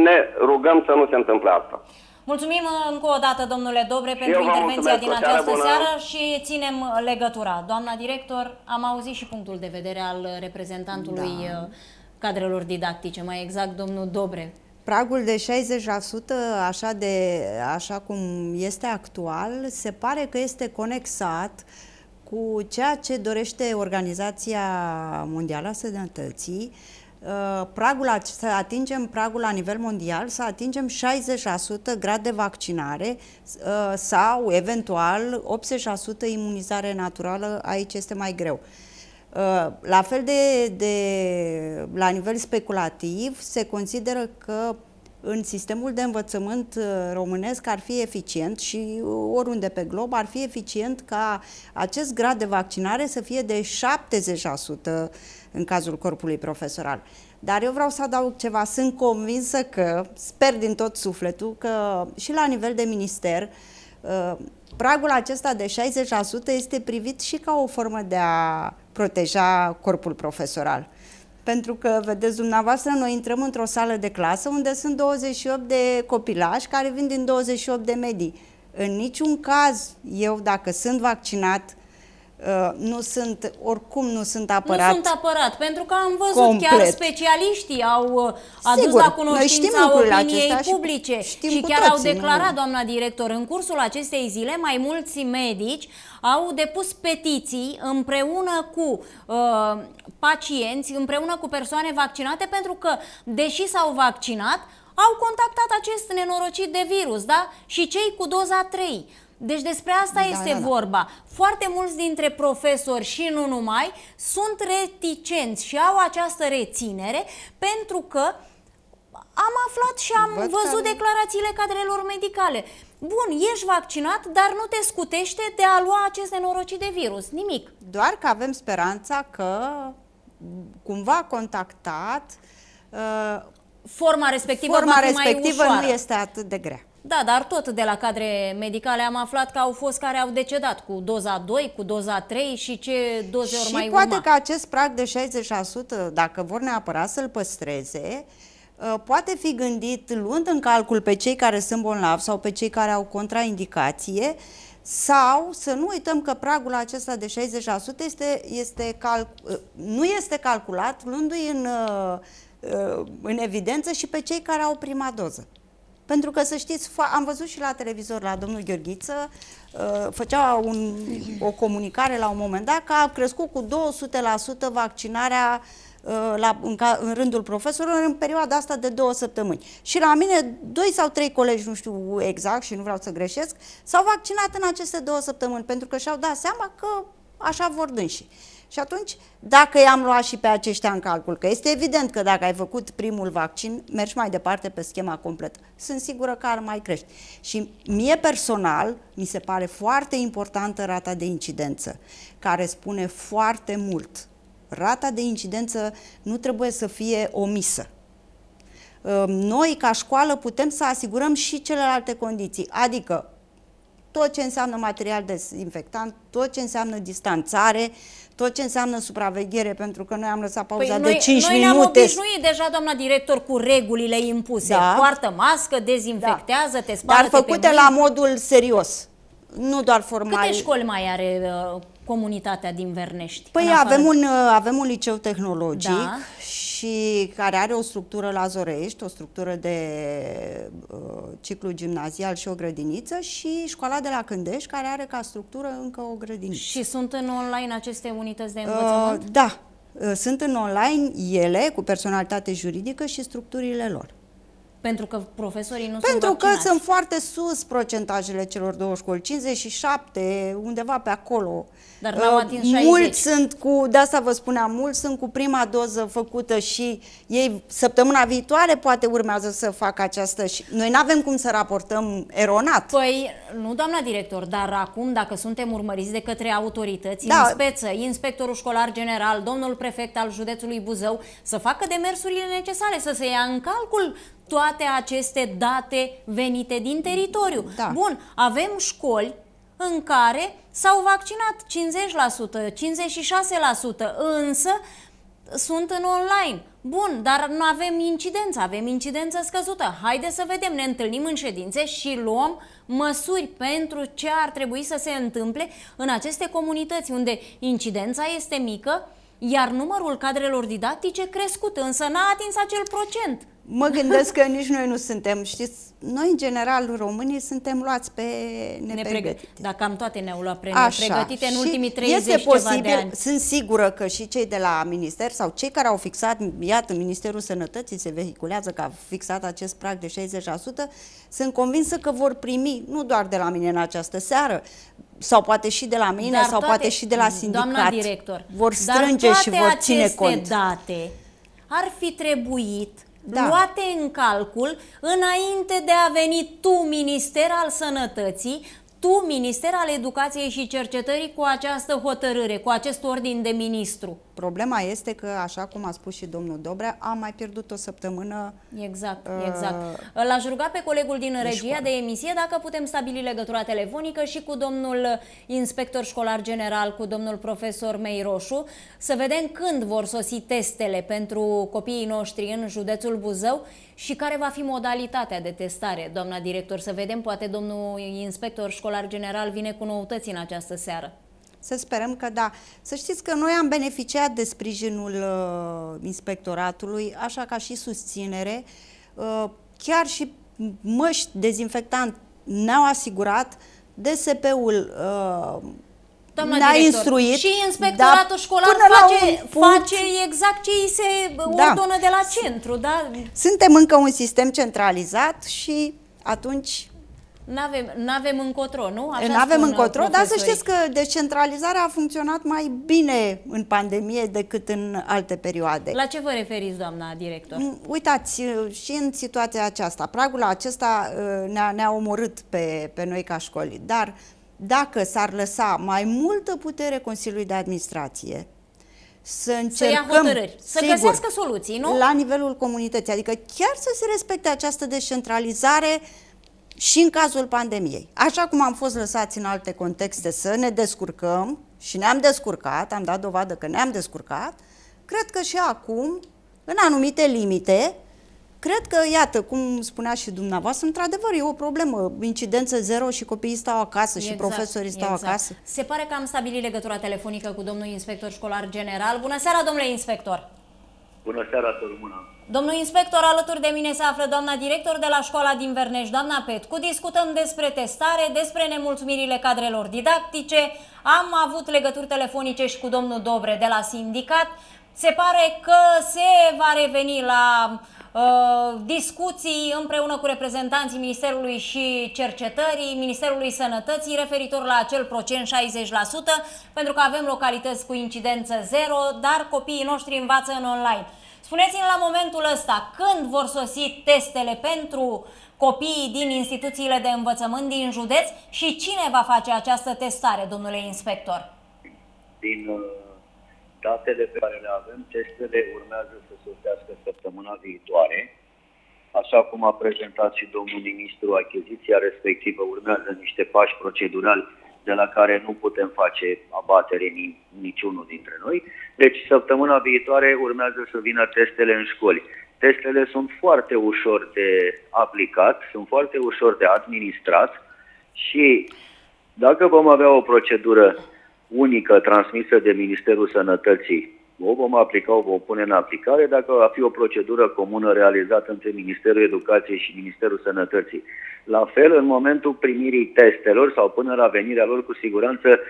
ne rugăm să nu se întâmple asta. Mulțumim încă o dată, domnule Dobre, pentru intervenția din această bună. seară și ținem legătura. Doamna director, am auzit și punctul de vedere al reprezentantului da. Uh, cadrelor didactice, mai exact domnul Dobre. Pragul de 60%, așa, de, așa cum este actual, se pare că este conexat cu ceea ce dorește Organizația Mondială a Sănătății, uh, pragul, să atingem pragul la nivel mondial, să atingem 60% grad de vaccinare uh, sau eventual 80% imunizare naturală, aici este mai greu. Uh, la fel de, de la nivel speculativ, se consideră că în sistemul de învățământ uh, românesc ar fi eficient și oriunde pe glob ar fi eficient ca acest grad de vaccinare să fie de 70% în cazul corpului profesoral. Dar eu vreau să adaug ceva. Sunt convinsă că, sper din tot sufletul, că și la nivel de minister, uh, pragul acesta de 60% este privit și ca o formă de a proteja corpul profesoral. Pentru că, vedeți dumneavoastră, noi intrăm într-o sală de clasă unde sunt 28 de copilași care vin din 28 de medii. În niciun caz, eu, dacă sunt vaccinat, Uh, nu sunt, oricum nu sunt apărat. Nu sunt apărat, pentru că am văzut complet. chiar specialiștii au uh, adus Sigur, la cunoștința opiniei publice și, și chiar toții, au declarat, nu? doamna director, în cursul acestei zile mai mulți medici au depus petiții împreună cu uh, pacienți, împreună cu persoane vaccinate, pentru că, deși s-au vaccinat, au contactat acest nenorocit de virus, da? Și cei cu doza 3. Deci despre asta da, este da, da. vorba. Foarte mulți dintre profesori și nu numai sunt reticenți și au această reținere pentru că am aflat și am Văd văzut că... declarațiile cadrelor medicale. Bun, ești vaccinat, dar nu te scutește de a lua acest nenorocit de virus. Nimic. Doar că avem speranța că cumva contactat uh, forma respectivă, forma respectivă nu este atât de grea. Da, dar tot de la cadre medicale am aflat că au fost care au decedat cu doza 2, cu doza 3 și ce doze ori mai urma. Și poate că acest prag de 60%, dacă vor neapărat să-l păstreze, uh, poate fi gândit luând în calcul pe cei care sunt bolnavi sau pe cei care au contraindicație sau să nu uităm că pragul acesta de 60% este, este cal, uh, nu este calculat luându-i în, uh, în evidență și pe cei care au prima doză. Pentru că, să știți, am văzut și la televizor la domnul Gheorghiță, uh, făcea un, o comunicare la un moment dat că a crescut cu 200% vaccinarea uh, la, în, în rândul profesorilor în perioada asta de două săptămâni. Și la mine, doi sau trei colegi, nu știu exact și nu vreau să greșesc, s-au vaccinat în aceste două săptămâni pentru că și-au dat seama că așa vor dânsii. Și atunci, dacă i-am luat și pe aceștia în calcul, că este evident că dacă ai făcut primul vaccin, mergi mai departe pe schema completă. Sunt sigură că ar mai crește. Și mie personal, mi se pare foarte importantă rata de incidență, care spune foarte mult. Rata de incidență nu trebuie să fie omisă. Noi, ca școală, putem să asigurăm și celelalte condiții, adică tot ce înseamnă material dezinfectant, tot ce înseamnă distanțare, tot ce înseamnă supraveghere, pentru că noi am lăsat pauza păi de noi, 5 noi minute. Noi ne-am obișnuit deja, doamna director, cu regulile impuse. Da. Poartă mască, dezinfectează, da. te spală Dar făcute la modul serios, nu doar formal. Câte școli mai are uh, comunitatea din Vernești? Păi avem un, uh, avem un liceu tehnologic da și care are o structură la Zorești, o structură de uh, ciclu gimnazial și o grădiniță și școala de la Cândești, care are ca structură încă o grădiniță. Și sunt în online aceste unități de uh, învățământ? Uh, da, uh, sunt în online ele cu personalitate juridică și structurile lor. Pentru că profesorii nu Pentru sunt că sunt foarte sus procentajele celor două școli, 57, undeva pe acolo. Dar n-au atins 60. Mulți sunt cu, de asta vă spuneam, mulți sunt cu prima doză făcută și ei săptămâna viitoare poate urmează să facă această și noi nu avem cum să raportăm eronat. Păi, nu doamna director, dar acum dacă suntem urmăriți de către autorități, da. în speță, inspectorul școlar general, domnul prefect al județului Buzău, să facă demersurile necesare, să se ia în calcul toate aceste date venite din teritoriu. Da. Bun, avem școli în care s-au vaccinat 50%, 56%, însă sunt în online. Bun, dar nu avem incidență, avem incidență scăzută. Haideți să vedem, ne întâlnim în ședințe și luăm măsuri pentru ce ar trebui să se întâmple în aceste comunități unde incidența este mică, iar numărul cadrelor didactice crescut, însă n-a atins acel procent. Mă gândesc că nici noi nu suntem, știți, noi în general românii suntem luați pe nepregătite. Dacă am toate ne-au luat pe nepregătite în ultimii 30 este ceva posibil, de ani. Sunt sigură că și cei de la minister sau cei care au fixat, iată, Ministerul Sănătății se vehiculează că a fixat acest prag de 60%, sunt convinsă că vor primi, nu doar de la mine în această seară, sau poate și de la mine, dar sau toate, poate și de la sindicat. Doamna director, vor strânge dar și vor ține aceste cont. date ar fi trebuit Da. luate în calcul înainte de a veni tu, Minister al Sănătății, tu, Minister al Educației și Cercetării, cu această hotărâre, cu acest ordin de ministru. Problema este că, așa cum a spus și domnul Dobrea, am mai pierdut o săptămână Exact, Uh, exact. L-aș ruga pe colegul din regia școală. de emisie dacă putem stabili legătura telefonică și cu domnul inspector școlar general, cu domnul profesor Meiroșu, să vedem când vor sosi testele pentru copiii noștri în județul Buzău și care va fi modalitatea de testare, doamna director. Să vedem, poate domnul inspector școlar general vine cu noutăți în această seară. Să sperăm că da. Să știți că noi am beneficiat de sprijinul uh, inspectoratului, așa ca și susținere. Uh, chiar și măști dezinfectant ne-au asigurat. DSP-ul uh, Doamna ne-a director, instruit. și inspectoratul dar școlar până la face, un punct- face exact ce îi se Da. ordonă de la centru, da? Suntem încă un sistem centralizat și atunci N-avem, n-avem încotro, nu? Așa nu avem spun, încotro, uh, dar să profesorii. știți că descentralizarea a funcționat mai bine în pandemie decât în alte perioade. La ce vă referiți, doamna director? Mm, Uitați, și în situația aceasta, pragul acesta uh, ne-a, ne-a omorât pe, pe noi ca școli, dar dacă s-ar lăsa mai multă putere Consiliului de Administrație, să Să ia încercăm, hotărâri, să sigur, găsească soluții, nu? la nivelul comunității, adică chiar să se respecte această descentralizare și în cazul pandemiei. Așa cum am fost lăsați în alte contexte să ne descurcăm și ne-am descurcat, am dat dovadă că ne-am descurcat, cred că și acum, în anumite limite, cred că, iată, cum spunea și dumneavoastră, într-adevăr e o problemă, incidență zero și copiii stau acasă și profesorii stau acasă. Se pare că am stabilit legătura telefonică cu domnul inspector școlar general. Bună seara, domnule inspector! Bună seara, să rămână. Domnul inspector, alături de mine se află doamna director de la școala din Verneș, doamna Petcu. Discutăm despre testare, despre nemulțumirile cadrelor didactice. Am avut legături telefonice și cu domnul Dobre de la sindicat. Se pare că se va reveni la uh, discuții împreună cu reprezentanții Ministerului și Cercetării, Ministerului Sănătății, referitor la acel procent 60%, pentru că avem localități cu incidență zero, dar copiii noștri învață în online. Spuneți-mi la momentul ăsta, când vor sosi testele pentru copiii din instituțiile de învățământ din județ și cine va face această testare, domnule inspector? Din uh, datele pe care le avem, testele urmează să sosească săptămâna viitoare. Așa cum a prezentat și domnul ministru, achiziția respectivă urmează niște pași procedurali de la care nu putem face abatere ni, niciunul dintre noi. Deci săptămâna viitoare urmează să vină testele în școli. Testele sunt foarte ușor de aplicat, sunt foarte ușor de administrat și dacă vom avea o procedură unică transmisă de Ministerul Sănătății, o vom aplica, o vom pune în aplicare, dacă va fi o procedură comună realizată între Ministerul Educației și Ministerul Sănătății. La fel, în momentul primirii testelor sau până la venirea lor, cu siguranță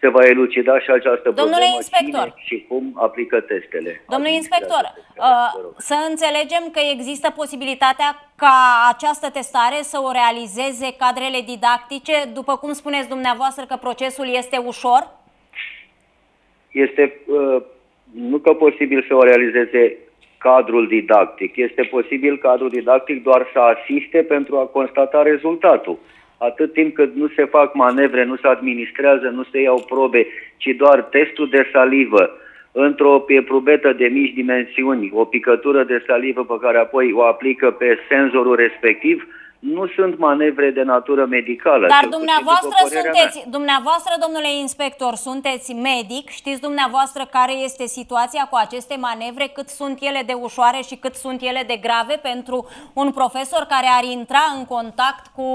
se va elucida și această Domnule problemă inspector. cine și cum aplică testele. Domnule Administrează inspector, testele, uh, vă rog. să înțelegem că există posibilitatea ca această testare să o realizeze cadrele didactice, după cum spuneți dumneavoastră că procesul este ușor? este uh, nu că posibil să o realizeze cadrul didactic, este posibil cadrul didactic doar să asiste pentru a constata rezultatul. Atât timp cât nu se fac manevre, nu se administrează, nu se iau probe, ci doar testul de salivă într-o prubetă de mici dimensiuni, o picătură de salivă pe care apoi o aplică pe senzorul respectiv, nu sunt manevre de natură medicală. Dar dumneavoastră sunteți, mea. dumneavoastră, domnule inspector, sunteți medic, știți dumneavoastră care este situația cu aceste manevre, cât sunt ele de ușoare și cât sunt ele de grave pentru un profesor care ar intra în contact cu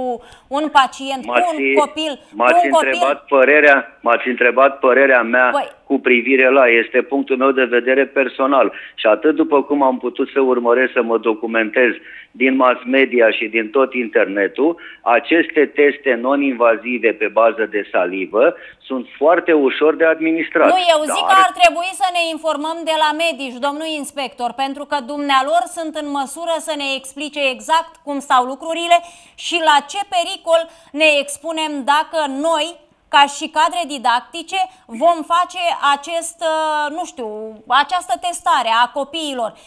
un pacient, cu un copil. M-ați întrebat, copil... Părerea, m-ați întrebat părerea mea păi, cu privire la, este punctul meu de vedere personal. Și atât după cum am putut să urmăresc să mă documentez din mass media și din tot internetul, aceste teste non-invazive pe bază de salivă sunt foarte ușor de administrat. Nu, eu zic dar... că ar trebui să ne informăm de la medici, domnul inspector, pentru că dumnealor sunt în măsură să ne explice exact cum stau lucrurile și la ce pericol ne expunem dacă noi, ca și cadre didactice, vom face acest, nu știu, această testare a copiilor.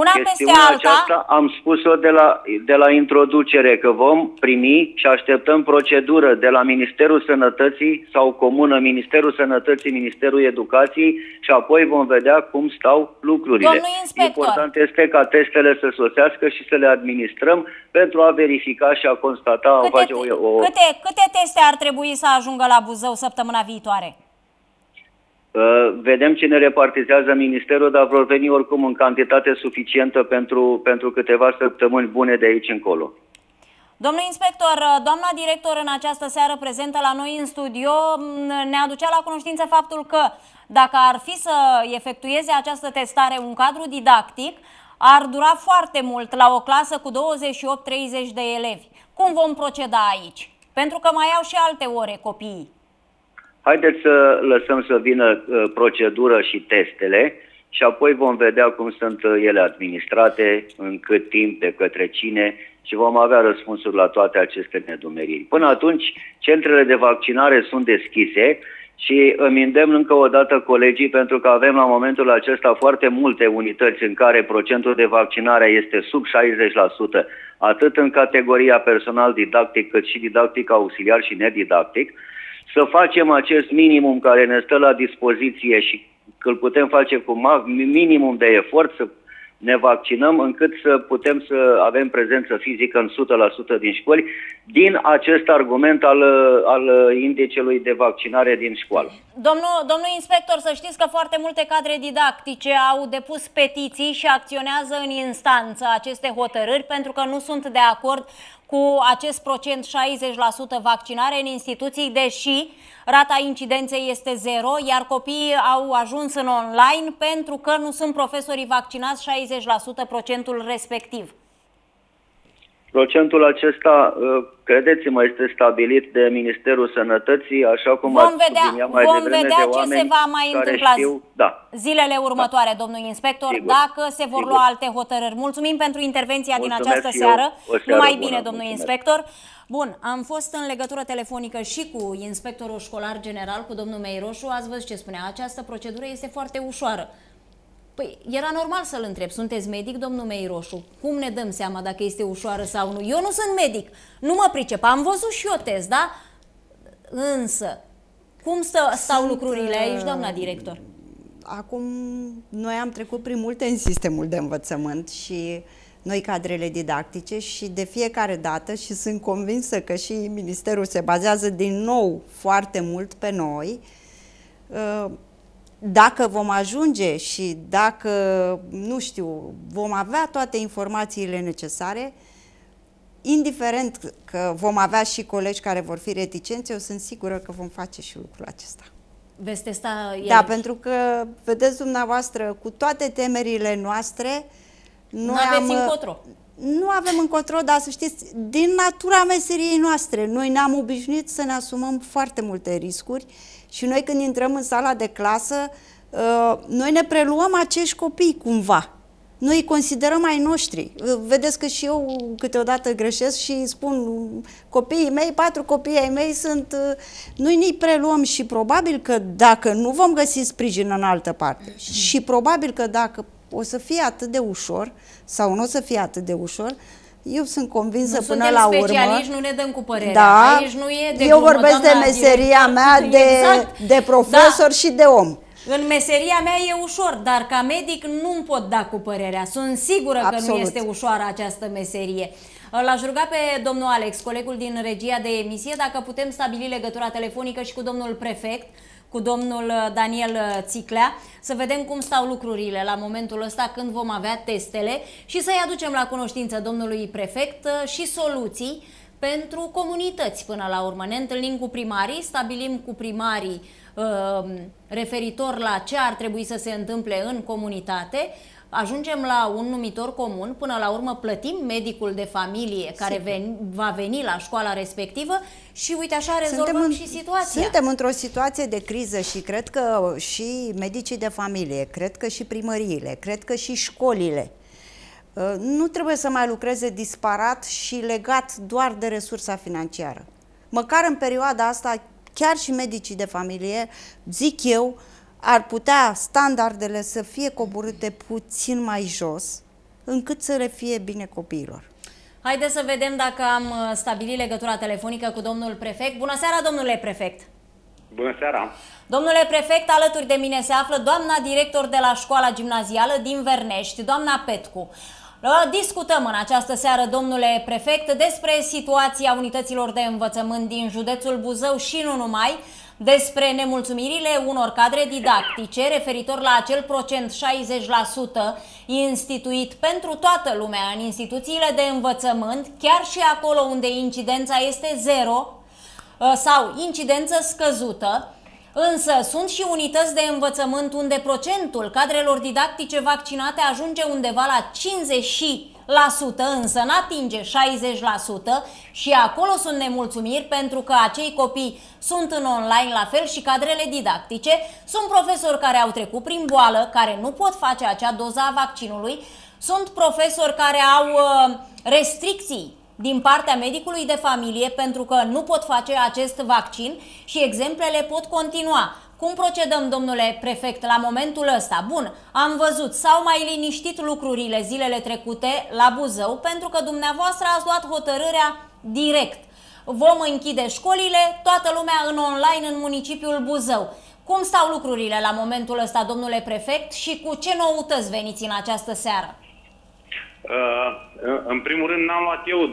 Una peste alta... aceasta am spus-o de la, de la introducere, că vom primi și așteptăm procedură de la Ministerul Sănătății sau comună Ministerul Sănătății, Ministerul Educației și apoi vom vedea cum stau lucrurile. Domnul inspector. Important este ca testele să sosească și să le administrăm pentru a verifica și a constata... Câte, a face o, o... Câte, câte teste ar trebui să ajungă la Buzău săptămâna viitoare? Uh, vedem ce ne repartizează ministerul, dar vor veni oricum în cantitate suficientă pentru, pentru câteva săptămâni bune de aici încolo. Domnul inspector, uh, doamna director în această seară prezentă la noi în studio ne aducea la cunoștință faptul că dacă ar fi să efectueze această testare un cadru didactic, ar dura foarte mult la o clasă cu 28-30 de elevi. Cum vom proceda aici? Pentru că mai au și alte ore copiii. Haideți să lăsăm să vină uh, procedură și testele și apoi vom vedea cum sunt uh, ele administrate, în cât timp, de către cine și vom avea răspunsuri la toate aceste nedumeriri. Până atunci, centrele de vaccinare sunt deschise și îmi îndemn încă o dată colegii pentru că avem la momentul acesta foarte multe unități în care procentul de vaccinare este sub 60%, atât în categoria personal didactic cât și didactic auxiliar și nedidactic să facem acest minimum care ne stă la dispoziție și că îl putem face cu minimum de efort, să ne vaccinăm încât să putem să avem prezență fizică în 100% din școli, din acest argument al, al indicelui de vaccinare din școală. Domnul, domnul inspector, să știți că foarte multe cadre didactice au depus petiții și acționează în instanță aceste hotărâri pentru că nu sunt de acord cu acest procent 60% vaccinare în instituții, deși rata incidenței este zero, iar copiii au ajuns în online pentru că nu sunt profesorii vaccinați 60% procentul respectiv. Procentul acesta, uh, credeți-mă, este stabilit de Ministerul Sănătății, așa cum vom ați vedea, mai vom vedea de ce se va mai întâmpla știu, da. zilele următoare, da. domnul inspector, Sigur. dacă se vor Sigur. lua alte hotărâri. Mulțumim pentru intervenția Mulțumesc din această eu. seară. seară. Numai bine, bună. domnul Mulțumesc. inspector. Bun, am fost în legătură telefonică și cu inspectorul școlar general, cu domnul Meiroșu. Ați văzut ce spunea. Această procedură este foarte ușoară. Păi, era normal să-l întreb. Sunteți medic, domnul Meiroșu? Cum ne dăm seama dacă este ușoară sau nu? Eu nu sunt medic, nu mă pricep. Am văzut și eu test, da? Însă, cum stă, stau sunt, lucrurile aici, doamna uh, director? Acum, noi am trecut prin multe în sistemul de învățământ și noi cadrele didactice și de fiecare dată și sunt convinsă că și Ministerul se bazează din nou foarte mult pe noi, uh, dacă vom ajunge și dacă, nu știu, vom avea toate informațiile necesare, indiferent că vom avea și colegi care vor fi reticenți, eu sunt sigură că vom face și lucrul acesta. Veți testa el? Da, pentru că, vedeți dumneavoastră, cu toate temerile noastre, noi nu aveți am, încotro. Nu avem încotro, dar să știți, din natura meseriei noastre, noi ne-am obișnuit să ne asumăm foarte multe riscuri și noi când intrăm în sala de clasă, uh, noi ne preluăm acești copii cumva. Noi îi considerăm ai noștri. Uh, vedeți că și eu câteodată greșesc și spun copiii mei, patru copii ai mei sunt... Uh, noi ne preluăm și probabil că dacă nu vom găsi sprijin în altă parte și probabil că dacă o să fie atât de ușor sau nu o să fie atât de ușor, eu sunt convinsă nu până la urmă. nu ne dăm cu părerea. Da, Aici nu e de eu glumă, vorbesc de meseria mea de, exact. de profesor da. și de om. În meseria mea e ușor, dar ca medic nu-mi pot da cu părerea. Sunt sigură Absolut. că nu este ușoară această meserie. L-aș ruga pe domnul Alex, colegul din regia de emisie, dacă putem stabili legătura telefonică și cu domnul prefect, cu domnul uh, Daniel uh, Țiclea, să vedem cum stau lucrurile la momentul ăsta când vom avea testele. Și să-i aducem la cunoștință domnului prefect uh, și soluții pentru comunități până la urmă. Ne întâlnim cu primarii, stabilim cu primarii referitor la ce ar trebui să se întâmple în comunitate ajungem la un numitor comun, până la urmă plătim medicul de familie care veni, va veni la școala respectivă și uite așa rezolvăm suntem în, și situația. Suntem într-o situație de criză și cred că și medicii de familie, cred că și primăriile, cred că și școlile uh, nu trebuie să mai lucreze disparat și legat doar de resursa financiară. Măcar în perioada asta, chiar și medicii de familie, zic eu, ar putea standardele să fie coborâte puțin mai jos, încât să le fie bine copiilor. Haideți să vedem dacă am uh, stabilit legătura telefonică cu domnul prefect. Bună seara, domnule prefect! Bună seara! Domnule prefect, alături de mine se află doamna director de la școala gimnazială din Vernești, doamna Petcu. Uh, discutăm în această seară, domnule prefect, despre situația unităților de învățământ din județul Buzău și nu numai, despre nemulțumirile unor cadre didactice referitor la acel procent 60% instituit pentru toată lumea în instituțiile de învățământ, chiar și acolo unde incidența este zero ă, sau incidență scăzută, Însă sunt și unități de învățământ unde procentul cadrelor didactice vaccinate ajunge undeva la 50 însă n-atinge 60% și acolo sunt nemulțumiri pentru că acei copii sunt în online la fel și cadrele didactice, sunt profesori care au trecut prin boală, care nu pot face acea doza a vaccinului, sunt profesori care au uh, restricții din partea medicului de familie pentru că nu pot face acest vaccin și exemplele pot continua. Cum procedăm, domnule prefect, la momentul ăsta? Bun, am văzut, s-au mai liniștit lucrurile zilele trecute la Buzău pentru că dumneavoastră ați luat hotărârea direct. Vom închide școlile, toată lumea în online în municipiul Buzău. Cum stau lucrurile la momentul ăsta, domnule prefect, și cu ce noutăți veniți în această seară? Uh, în primul rând n-am luat eu uh,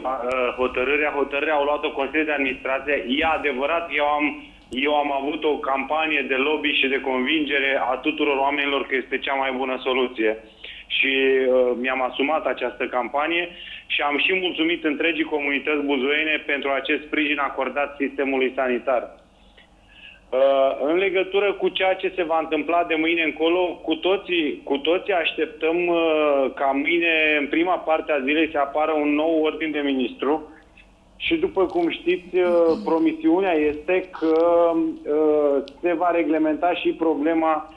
hotărârea, hotărârea au luat-o Consiliul de Administrație. E adevărat, eu am eu am avut o campanie de lobby și de convingere a tuturor oamenilor că este cea mai bună soluție. Și uh, mi-am asumat această campanie și am și mulțumit întregii comunități buzoiene pentru acest sprijin acordat sistemului sanitar. Uh, în legătură cu ceea ce se va întâmpla de mâine încolo, cu toții, cu toții așteptăm uh, ca mâine, în prima parte a zilei, să apară un nou ordin de ministru și după cum știți, uh, promisiunea este că uh, se va reglementa și problema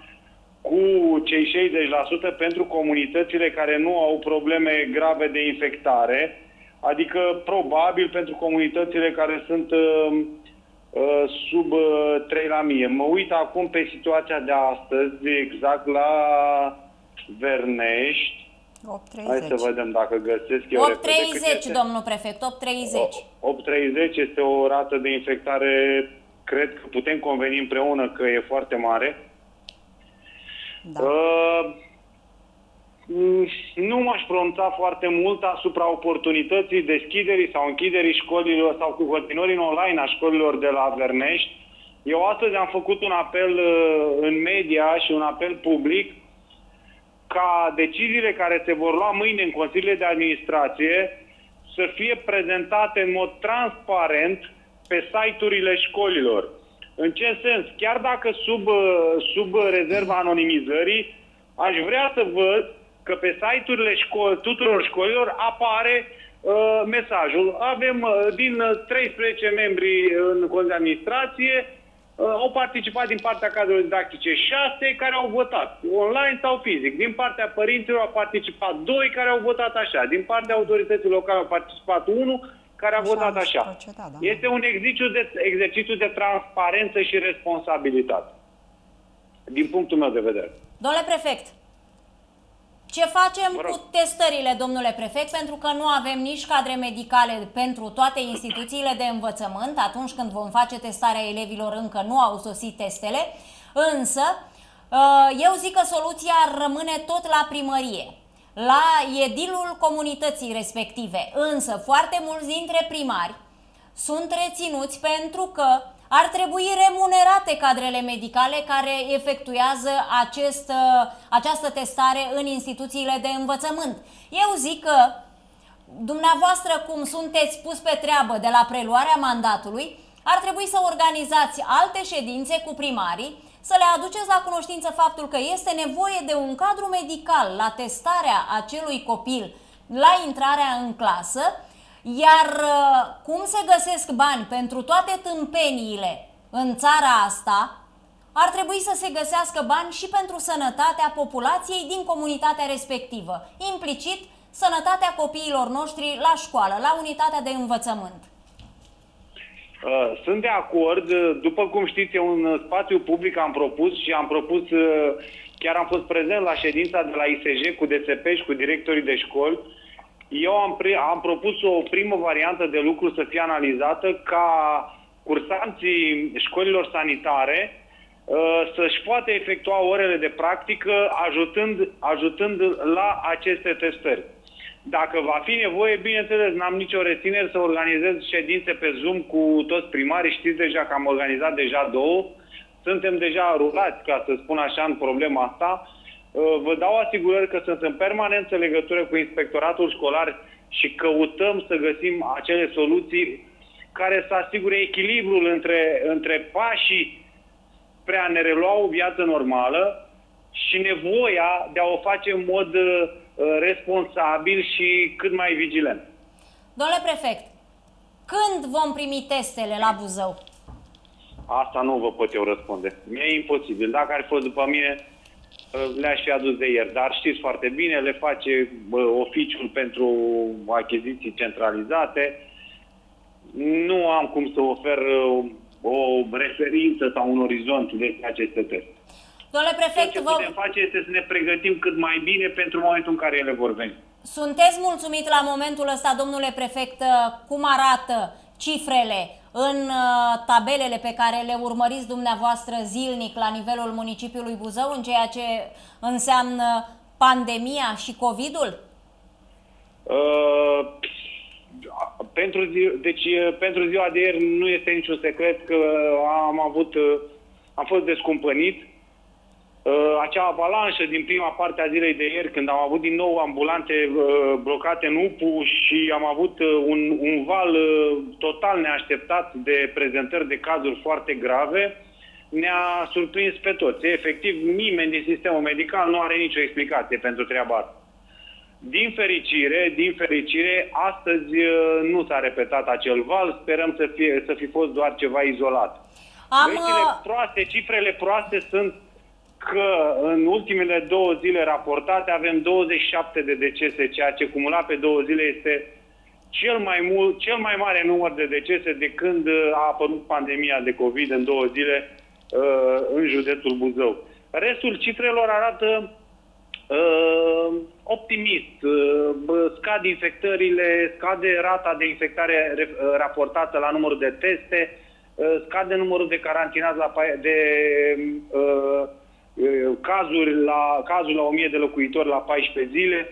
cu cei 60% pentru comunitățile care nu au probleme grave de infectare, adică probabil pentru comunitățile care sunt uh, sub 3 la mie. Mă uit acum pe situația de astăzi, exact la Vernești, 8.30. Hai să vedem dacă găsesc eu 8.30, domnul prefect, 8.30. 8.30 este o rată de infectare, cred că putem conveni împreună că e foarte mare. Da. Uh, nu m-aș pronunța foarte mult asupra oportunității deschiderii sau închiderii școlilor sau cu continuării în online a școlilor de la Vernești. Eu astăzi am făcut un apel uh, în media și un apel public ca deciziile care se vor lua mâine în Consiliile de Administrație să fie prezentate în mod transparent pe site-urile școlilor. În ce sens? Chiar dacă sub, sub rezerva anonimizării, aș vrea să văd că pe site-urile șco- tuturor școlilor apare uh, mesajul. Avem uh, din 13 membri în Consiliul de Administrație, Uh, au participat din partea cadrelor didactice șase care au votat, online sau fizic. Din partea părinților au participat doi care au votat așa. Din partea autorității locale au participat unul care a așa votat așa. Proceda, da. Este un exercițiu de, exercițiu de transparență și responsabilitate. Din punctul meu de vedere. Domnule prefect, ce facem cu testările, domnule prefect, pentru că nu avem nici cadre medicale pentru toate instituțiile de învățământ, atunci când vom face testarea elevilor încă nu au sosit testele, însă Eu zic că soluția rămâne tot la primărie la edilul comunității respective. Însă, foarte mulți dintre primari sunt reținuți pentru că ar trebui remunerate cadrele medicale care efectuează acest, această testare în instituțiile de învățământ. Eu zic că dumneavoastră, cum sunteți pus pe treabă de la preluarea mandatului, ar trebui să organizați alte ședințe cu primarii, să le aduceți la cunoștință faptul că este nevoie de un cadru medical la testarea acelui copil la intrarea în clasă, iar uh, cum se găsesc bani pentru toate tâmpeniile în țara asta, ar trebui să se găsească bani și pentru sănătatea populației din comunitatea respectivă, implicit sănătatea copiilor noștri la școală, la unitatea de învățământ. Uh, sunt de acord. După cum știți, e un spațiu public am propus și am propus, uh, chiar am fost prezent la ședința de la ISJ cu DSP și cu directorii de școli. Eu am, pre- am propus o primă variantă de lucru să fie analizată ca cursanții școlilor sanitare uh, să-și poată efectua orele de practică ajutând, ajutând la aceste testări. Dacă va fi nevoie, bineînțeles, n-am nicio reținere să organizez ședințe pe Zoom cu toți primarii. Știți deja că am organizat deja două. Suntem deja rulați, ca să spun așa, în problema asta. Uh, vă dau asigurări că sunt în permanență legătură cu inspectoratul școlar și căutăm să găsim acele soluții care să asigure echilibrul între, între pașii spre a ne relua o viață normală și nevoia de a o face în mod uh, responsabil și cât mai vigilent. Domnule prefect, când vom primi testele la Buzău? Asta nu vă pot eu răspunde. Mi-e imposibil. Dacă ar fi fost după mine, uh, le-aș fi adus de ieri. Dar știți foarte bine, le face oficiul pentru achiziții centralizate. Nu am cum să ofer uh, o referință sau un orizont de aceste teste. Domnule prefect, ce putem vă... face este să ne pregătim cât mai bine pentru momentul în care ele vor veni. Sunteți mulțumit la momentul ăsta, domnule prefect, cum arată cifrele în uh, tabelele pe care le urmăriți dumneavoastră zilnic la nivelul municipiului Buzău în ceea ce înseamnă pandemia și COVID-ul? Uh, pentru, zi, deci, pentru ziua de ieri nu este niciun secret că am avut, am fost descumpănit uh, acea avalanșă din prima parte a zilei de ieri, când am avut din nou ambulante uh, blocate în UPU și am avut uh, un, un val uh, total neașteptat de prezentări de cazuri foarte grave, ne-a surprins pe toți. Efectiv, nimeni din sistemul medical nu are nicio explicație pentru treaba asta. Din fericire, din fericire, astăzi uh, nu s-a repetat acel val, sperăm să, fie, să fi fost doar ceva izolat. Am... Uh, proaste, cifrele proaste sunt că în ultimele două zile raportate avem 27 de decese, ceea ce cumulat pe două zile este cel mai, mult, cel mai mare număr de decese de când a apărut pandemia de COVID în două zile uh, în județul Buzău. Restul cifrelor arată uh, optimist. Uh, scad infectările, scade rata de infectare uh, raportată la numărul de teste, uh, scade numărul de carantinați la, de uh, cazuri la, cazuri la 1000 de locuitori la 14 zile.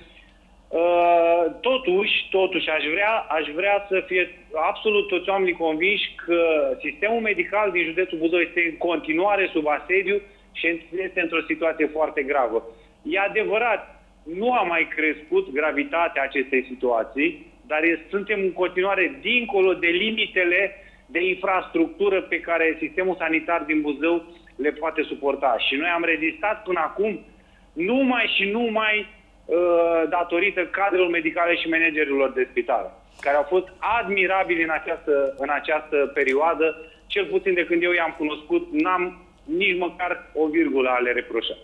Totuși, totuși aș vrea, aș vrea să fie absolut toți oamenii convinși că sistemul medical din județul Buzău este în continuare sub asediu și este într-o situație foarte gravă. E adevărat, nu a mai crescut gravitatea acestei situații, dar suntem în continuare dincolo de limitele de infrastructură pe care sistemul sanitar din Buzău le poate suporta. Și noi am rezistat până acum numai și numai uh, datorită cadrelor medicale și managerilor de spital, care au fost admirabili în această, în această perioadă, cel puțin de când eu i-am cunoscut, n-am nici măcar o virgulă a le reproșa.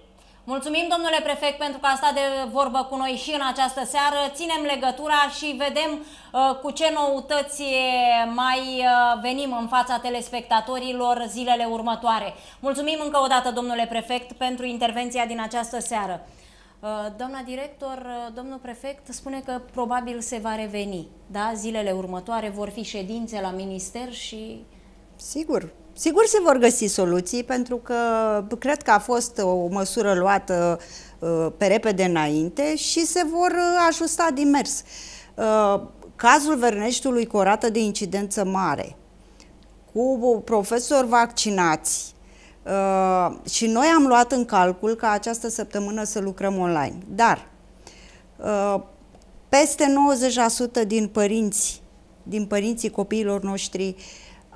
Mulțumim, domnule prefect, pentru că a stat de vorbă cu noi și în această seară. Ținem legătura și vedem uh, cu ce noutăți mai uh, venim în fața telespectatorilor zilele următoare. Mulțumim încă o dată, domnule prefect, pentru intervenția din această seară. Uh, doamna director, uh, domnul prefect spune că probabil se va reveni. Da? Zilele următoare vor fi ședințe la minister și... Sigur, Sigur se vor găsi soluții pentru că cred că a fost o măsură luată uh, pe repede înainte și se vor uh, ajusta din mers. Uh, cazul Verneștiului cu o rată de incidență mare, cu profesori vaccinați, și noi am luat în calcul ca această săptămână să lucrăm online. Dar peste 90% din părinți, din părinții copiilor noștri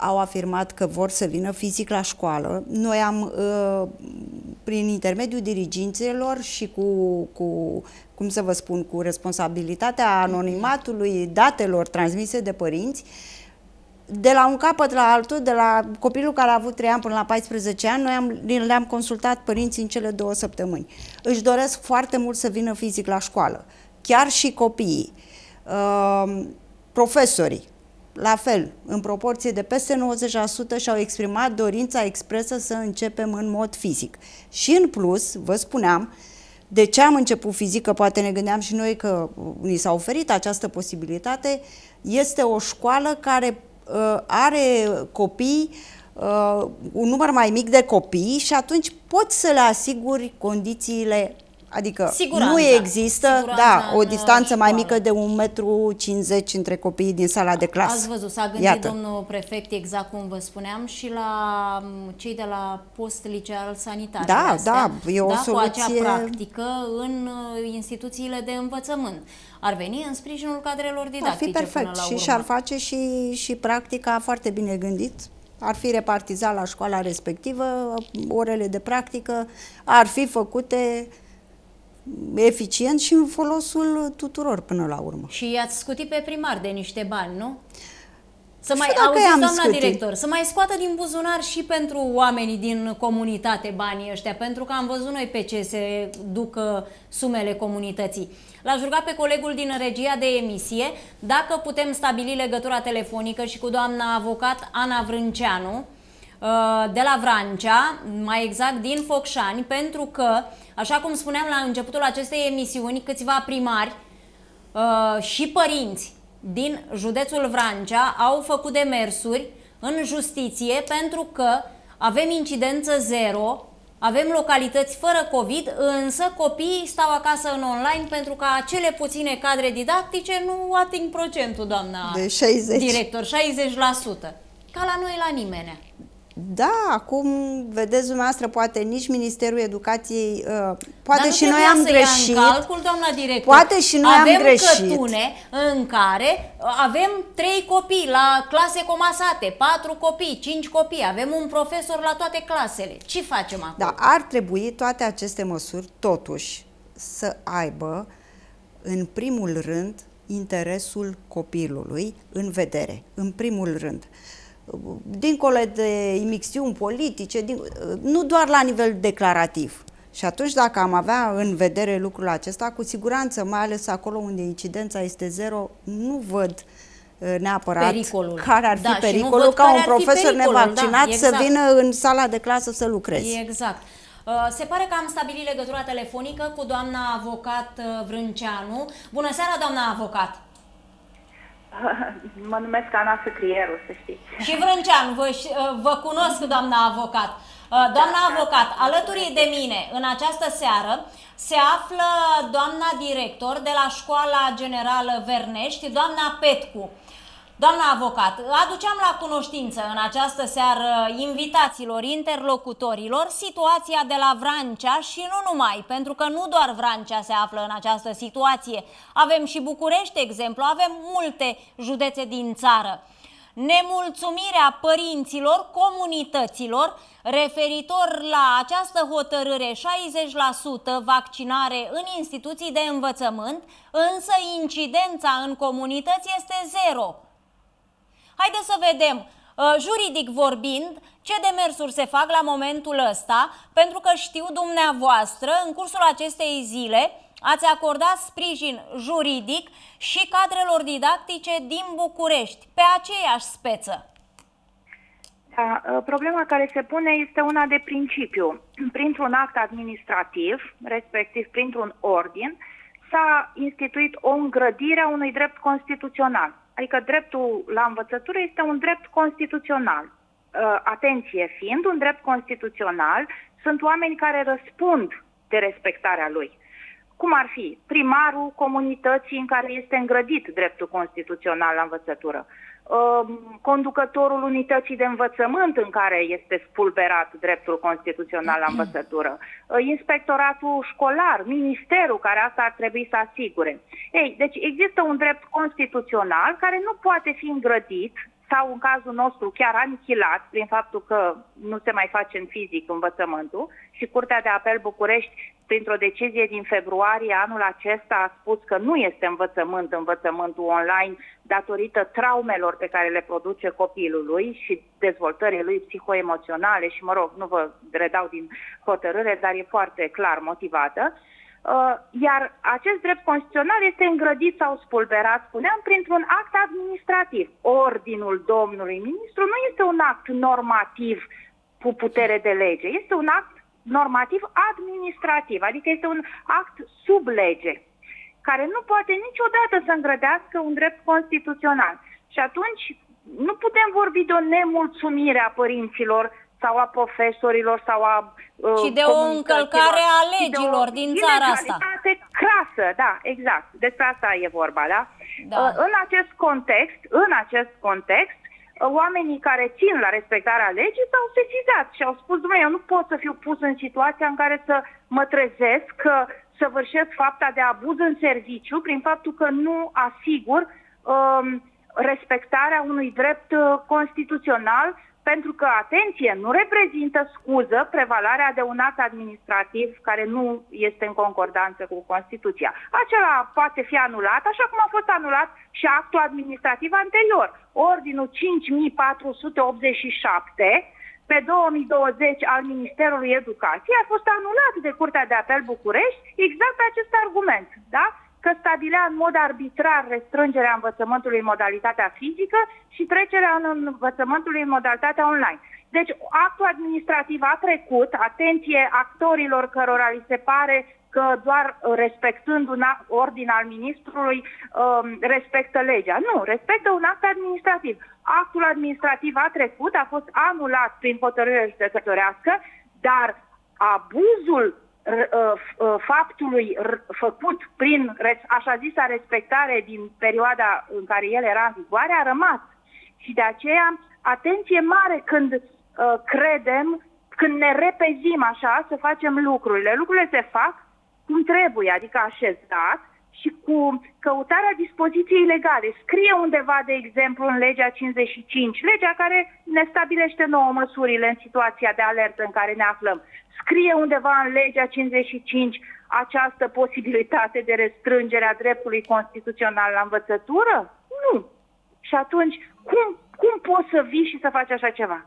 au afirmat că vor să vină fizic la școală. Noi am, uh, prin intermediul dirigințelor și cu, cu, cum să vă spun, cu responsabilitatea anonimatului datelor transmise de părinți, de la un capăt la altul, de la copilul care a avut 3 ani până la 14 ani, noi am, le-am consultat părinții în cele două săptămâni. Își doresc foarte mult să vină fizic la școală, chiar și copiii. Uh, profesorii, la fel, în proporție de peste 90% și-au exprimat dorința expresă să începem în mod fizic. Și în plus, vă spuneam, de ce am început fizică, poate ne gândeam și noi că ni s-a oferit această posibilitate, este o școală care uh, are copii, uh, un număr mai mic de copii și atunci poți să le asiguri condițiile Adică Siguranța. nu există Siguranța da, o distanță mai mică de 1,50 m între copiii din sala de clasă. Ați văzut, s-a gândit Iată. domnul prefect, exact cum vă spuneam, și la cei de la post liceal sanitar. Da, astea, da, e o da, soluție... cu acea practică în uh, instituțiile de învățământ. Ar veni în sprijinul cadrelor didactice Ar fi perfect și și-ar face și, și practica foarte bine gândit ar fi repartizat la școala respectivă orele de practică, ar fi făcute eficient și în folosul tuturor până la urmă. Și i-ați scutit pe primar de niște bani, nu? Să mai auziți, doamna scutit. director, să mai scoată din buzunar și pentru oamenii din comunitate banii ăștia, pentru că am văzut noi pe ce se duc sumele comunității. L-aș ruga pe colegul din regia de emisie dacă putem stabili legătura telefonică și cu doamna avocat Ana Vrânceanu, Uh, de la Vrancea, mai exact din Focșani, pentru că, așa cum spuneam la începutul acestei emisiuni, câțiva primari uh, și părinți din județul Vrancea au făcut demersuri în justiție pentru că avem incidență zero, avem localități fără COVID, însă copiii stau acasă în online pentru că acele puține cadre didactice nu ating procentul, doamna de 60. director, 60%. Ca la noi la nimeni. Da, acum vedeți dumneavoastră, poate nici Ministerul Educației, uh, poate Dar și noi am greșit. În calcul, doamna director. Poate și noi avem am greșit. Avem cătune în care avem trei copii la clase comasate, patru copii, cinci copii, avem un profesor la toate clasele. Ce facem acum? Da, ar trebui toate aceste măsuri totuși să aibă în primul rând interesul copilului în vedere, în primul rând dincolo de imixtiuni politice, din, nu doar la nivel declarativ. Și atunci dacă am avea în vedere lucrul acesta, cu siguranță, mai ales acolo unde incidența este zero, nu văd uh, neapărat pericolul. care ar fi da, pericolul ca un profesor nevaccinat da, exact. să vină în sala de clasă să lucreze. Exact. Uh, se pare că am stabilit legătura telefonică cu doamna avocat uh, Vrânceanu. Bună seara, doamna avocat! Mă numesc Ana Săcrieru, să știți. Și Vrâncean, vă, vă cunosc, doamna avocat. Uh, doamna da, avocat, da, alături de mine în această seară se află doamna director de la Școala Generală Vernești, doamna Petcu. Doamna avocat, aduceam la cunoștință în această seară invitațiilor, interlocutorilor, situația de la Vrancea și nu numai, pentru că nu doar Vrancea se află în această situație. Avem și București, exemplu, avem multe județe din țară. Nemulțumirea părinților, comunităților, referitor la această hotărâre 60% vaccinare în instituții de învățământ, însă incidența în comunități este zero. Haideți să vedem, uh, juridic vorbind, ce demersuri se fac la momentul ăsta, pentru că știu dumneavoastră, în cursul acestei zile, ați acordat sprijin juridic și cadrelor didactice din București, pe aceeași speță. Da, uh, problema care se pune este una de principiu. Printr-un act administrativ, respectiv printr-un ordin, s-a instituit o îngrădire a unui drept constituțional. Adică dreptul la învățătură este un drept constituțional. atenție fiind un drept constituțional, sunt oameni care răspund de respectarea lui. Cum ar fi? Primarul comunității în care este îngrădit dreptul constituțional la învățătură, um, conducătorul unității de învățământ în care este spulberat dreptul constituțional la învățătură, uh, inspectoratul școlar, ministerul care asta ar trebui să asigure. Ei, deci există un drept constituțional care nu poate fi îngrădit sau în cazul nostru chiar anihilat prin faptul că nu se mai face în fizic învățământul și Curtea de Apel București, printr-o decizie din februarie anul acesta, a spus că nu este învățământ învățământul online datorită traumelor pe care le produce copilului și dezvoltării lui psihoemoționale și, mă rog, nu vă redau din hotărâre, dar e foarte clar motivată. Uh, Uh, iar acest drept constituțional este îngrădit sau spulberat, spuneam, printr-un act administrativ. Ordinul domnului ministru nu este un act normativ cu putere de lege, este un act normativ administrativ, adică este un act sub lege, care nu poate niciodată să îngrădească un drept constituțional. Și atunci nu putem vorbi de o nemulțumire a părinților sau a profesorilor sau a uh, Și de o încălcare a legilor din țara asta. crasă, da, exact. Despre asta e vorba, da? da. Uh, în acest context, în acest context, uh, oamenii care țin la respectarea legii s-au sesizat și au spus, domnule, eu nu pot să fiu pus în situația în care să mă trezesc că săvârșesc fapta de abuz în serviciu prin faptul că nu asigur um, respectarea unui drept uh, constituțional pentru că, atenție, nu reprezintă scuză prevalarea de un act administrativ care nu este în concordanță cu Constituția. Acela poate fi anulat, așa cum a fost anulat și actul administrativ anterior. Ordinul 5487 pe 2020 al Ministerului Educației a fost anulat de Curtea de Apel București exact pe acest argument. Da? Că stabilea în mod arbitrar restrângerea învățământului în modalitatea fizică și trecerea în învățământului în modalitatea online. Deci actul administrativ a trecut, atenție actorilor cărora li se pare că doar respectând un ordin al ministrului um, respectă legea. Nu, respectă un act administrativ. Actul administrativ a trecut, a fost anulat prin hotărâre judecătorească, dar abuzul Uh, uh, faptului făcut prin așa zisa respectare din perioada în care el era în vigoare a rămas. Și de aceea, atenție mare când uh, credem, când ne repezim așa să facem lucrurile. Lucrurile se fac cum trebuie, adică așezat, și cu căutarea dispoziției legale. Scrie undeva, de exemplu, în legea 55, legea care ne stabilește nouă măsurile în situația de alertă în care ne aflăm. Scrie undeva în legea 55 această posibilitate de restrângere a dreptului constituțional la învățătură? Nu. Și atunci, cum, cum poți să vii și să faci așa ceva?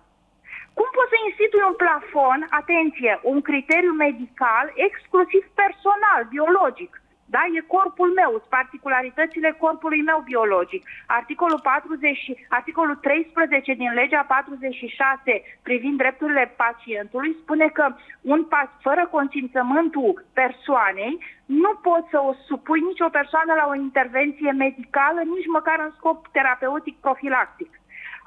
Cum poți să institui un plafon, atenție, un criteriu medical exclusiv personal, biologic, da? E corpul meu, sunt particularitățile corpului meu biologic. Articolul, 40, articolul 13 din legea 46 privind drepturile pacientului spune că un pas fără consimțământul persoanei nu poți să o supui nicio persoană la o intervenție medicală, nici măcar în scop terapeutic profilactic.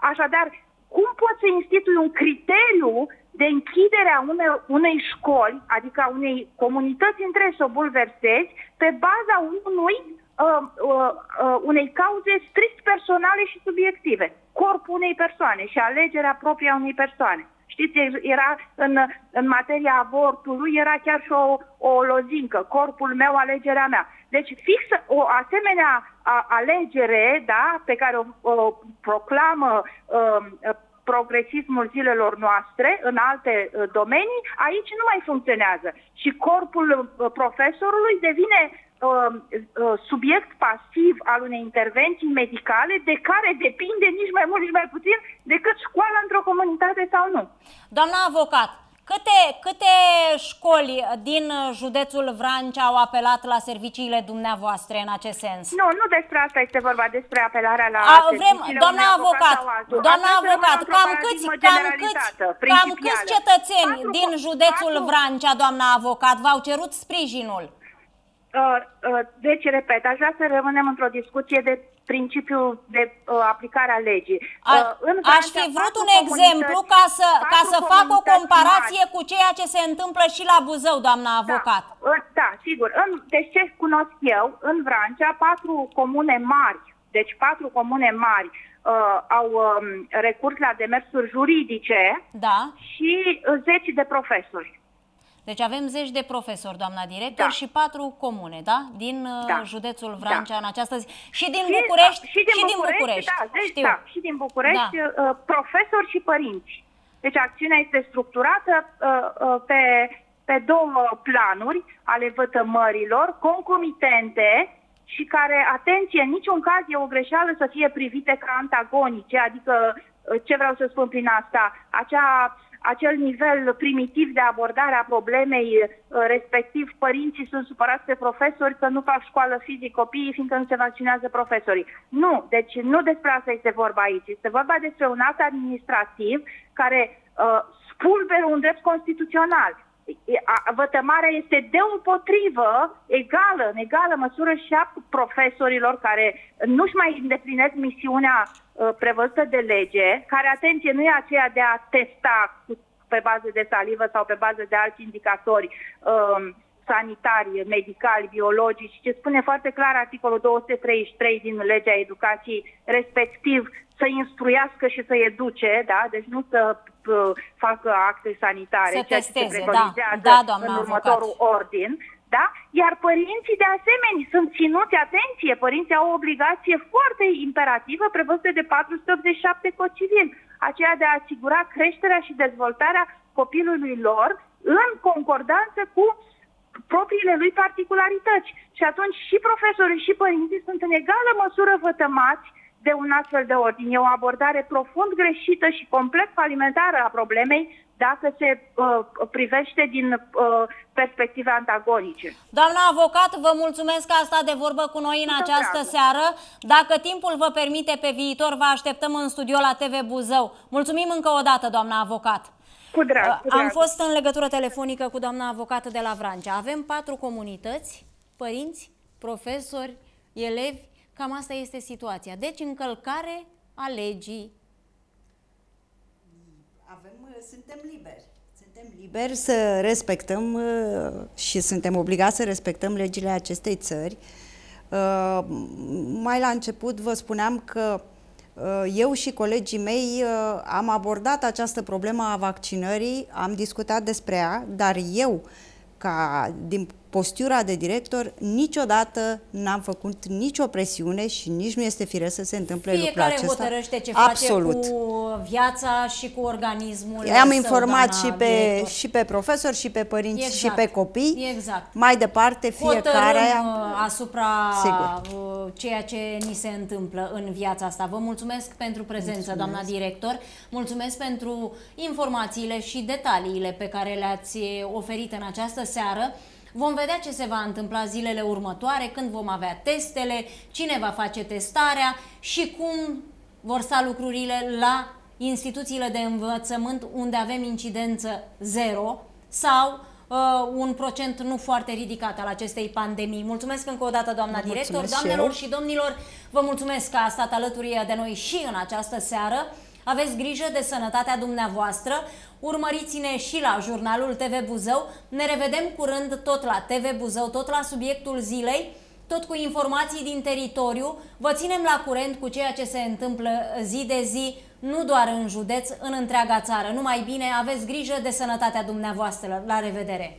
Așadar, cum poți să institui un criteriu de închiderea unei, unei școli, adică a unei comunități întregi să o bulversezi, pe baza unui, uh, uh, uh, unei cauze strict personale și subiective. Corpul unei persoane și alegerea proprie a unei persoane. Știți, era în, în materia avortului, era chiar și o, o lozincă, corpul meu, alegerea mea. Deci fix o asemenea a, alegere, da, pe care o, o proclamă uh, progresismul zilelor noastre în alte uh, domenii, aici nu mai funcționează. Și corpul uh, profesorului devine uh, subiect pasiv al unei intervenții medicale de care depinde nici mai mult, nici mai puțin decât școala într-o comunitate sau nu. Doamna avocat, Câte, câte școli din județul Vrancea au apelat la serviciile dumneavoastră în acest sens? Nu, nu despre asta este vorba, despre apelarea la A, vrem, doamna avocat, doamna avocat, cam câți, cam câți, cam câți cetățeni 4, din județul 4, Vrancea, doamna avocat, v-au cerut sprijinul? uh, uh, deci, repet, aș vrea să rămânem într-o discuție de principiu de uh, aplicare a legii. A, Uh, în aș Franța, fi vrut patru un exemplu comunități- ca să, ca patru să fac o comunități comparație mari. cu ceea ce se întâmplă și la Buzău, doamna avocat. Da, în- da sigur. În, deci ce cunosc eu, în Vrancea, patru comune mari, deci patru comune mari uh, au um, recurs la demersuri juridice Da. și uh, zeci de profesori. Deci avem zeci de profesori, doamna director, Da. și patru comune, da? Din uh, Da. județul Vrancea Da. în această zi. Și din Și- București. și din și din București, București. Da, deci, Știu. da, și din București, Da. uh, profesori și părinți. Deci acțiunea este structurată uh, uh, pe, pe două planuri ale vătămărilor, concomitente și care, atenție, în niciun caz e o greșeală să fie privite ca antagonice, adică uh, ce vreau să spun prin asta, acea acel nivel primitiv de abordare a problemei, uh, respectiv părinții sunt supărați pe profesori că nu fac școală fizic copiii fiindcă nu se vaccinează profesorii. Nu, deci nu despre asta este vorba aici. Este vorba despre un act administrativ care uh, spulberă un drept constituțional. E- a- Vătămarea este deopotrivă, egală, în egală măsură și a profesorilor care nu-și mai îndeplinesc misiunea uh, prevăzută de lege, care, atenție, nu e aceea de a testa cu- pe bază de salivă sau pe bază de alți indicatori um, sanitari, medicali, biologici, ce spune foarte clar articolul 233 din legea educației, respectiv să instruiască și să educe, da? deci nu să uh, facă acte sanitare, Să ceea ce se testeze, da. preconizează Da, doamna în avocat. următorul ordin, da? Iar părinții, de asemenea, sunt ținuți, atenție, părinții au o obligație foarte imperativă prevăzută de 487 Cod Civil, aceea de a asigura creșterea și dezvoltarea copilului lor în concordanță cu propriile lui particularități. Și atunci și profesorii și părinții sunt în egală măsură vătămați de un astfel de ordin. E o abordare profund greșită și complet falimentară a problemei dacă se uh, privește din uh, perspective antagonice. Doamna avocat, vă mulțumesc că a stat de vorbă cu noi în Cu această drag. seară. Dacă timpul vă permite pe viitor, vă așteptăm în studio la TV Buzău. Mulțumim încă o dată, doamna avocat. Cu drag, cu drag. Am fost în legătură telefonică cu doamna avocată de la Vrancea. Avem patru comunități, părinți, profesori, elevi. Cam asta este situația. Deci încălcare a legii. Avem, uh, suntem liberi. Suntem liberi să respectăm uh, și suntem obligați să respectăm legile acestei țări. Uh, Mai la început vă spuneam că uh, eu și colegii mei uh, am abordat această problemă a vaccinării, am discutat despre ea, dar eu, ca din postura de director, niciodată n-am făcut nicio presiune și nici nu este firesc să se întâmple lucrul Fiecare acesta. hotărăște ce face Absolut. cu viața și cu organismul Am său, informat doamna și pe, director. și pe profesori, și pe părinți, Exact. și pe copii. Exact. Mai departe, fiecare... Hotărâm uh, asupra Sigur. uh, ceea ce ni se întâmplă în viața asta. Vă mulțumesc pentru prezență, doamna director. Mulțumesc pentru informațiile și detaliile pe care le-ați oferit în această seară. Vom vedea ce se va întâmpla zilele următoare, când vom avea testele, cine va face testarea și cum vor sta lucrurile la instituțiile de învățământ unde avem incidență zero sau uh, un procent nu foarte ridicat al acestei pandemii. Mulțumesc încă o dată, doamna Vă director. mulțumesc și Doamnelor eu. și domnilor, vă mulțumesc că a stat alături de noi și în această seară. Aveți grijă de sănătatea dumneavoastră. Urmăriți-ne și la jurnalul TV Buzău. Ne revedem curând tot la TV Buzău, tot la subiectul zilei, tot cu informații din teritoriu. Vă ținem la curent cu ceea ce se întâmplă zi de zi, nu doar în județ, în întreaga țară. Numai bine, aveți grijă de sănătatea dumneavoastră. La revedere!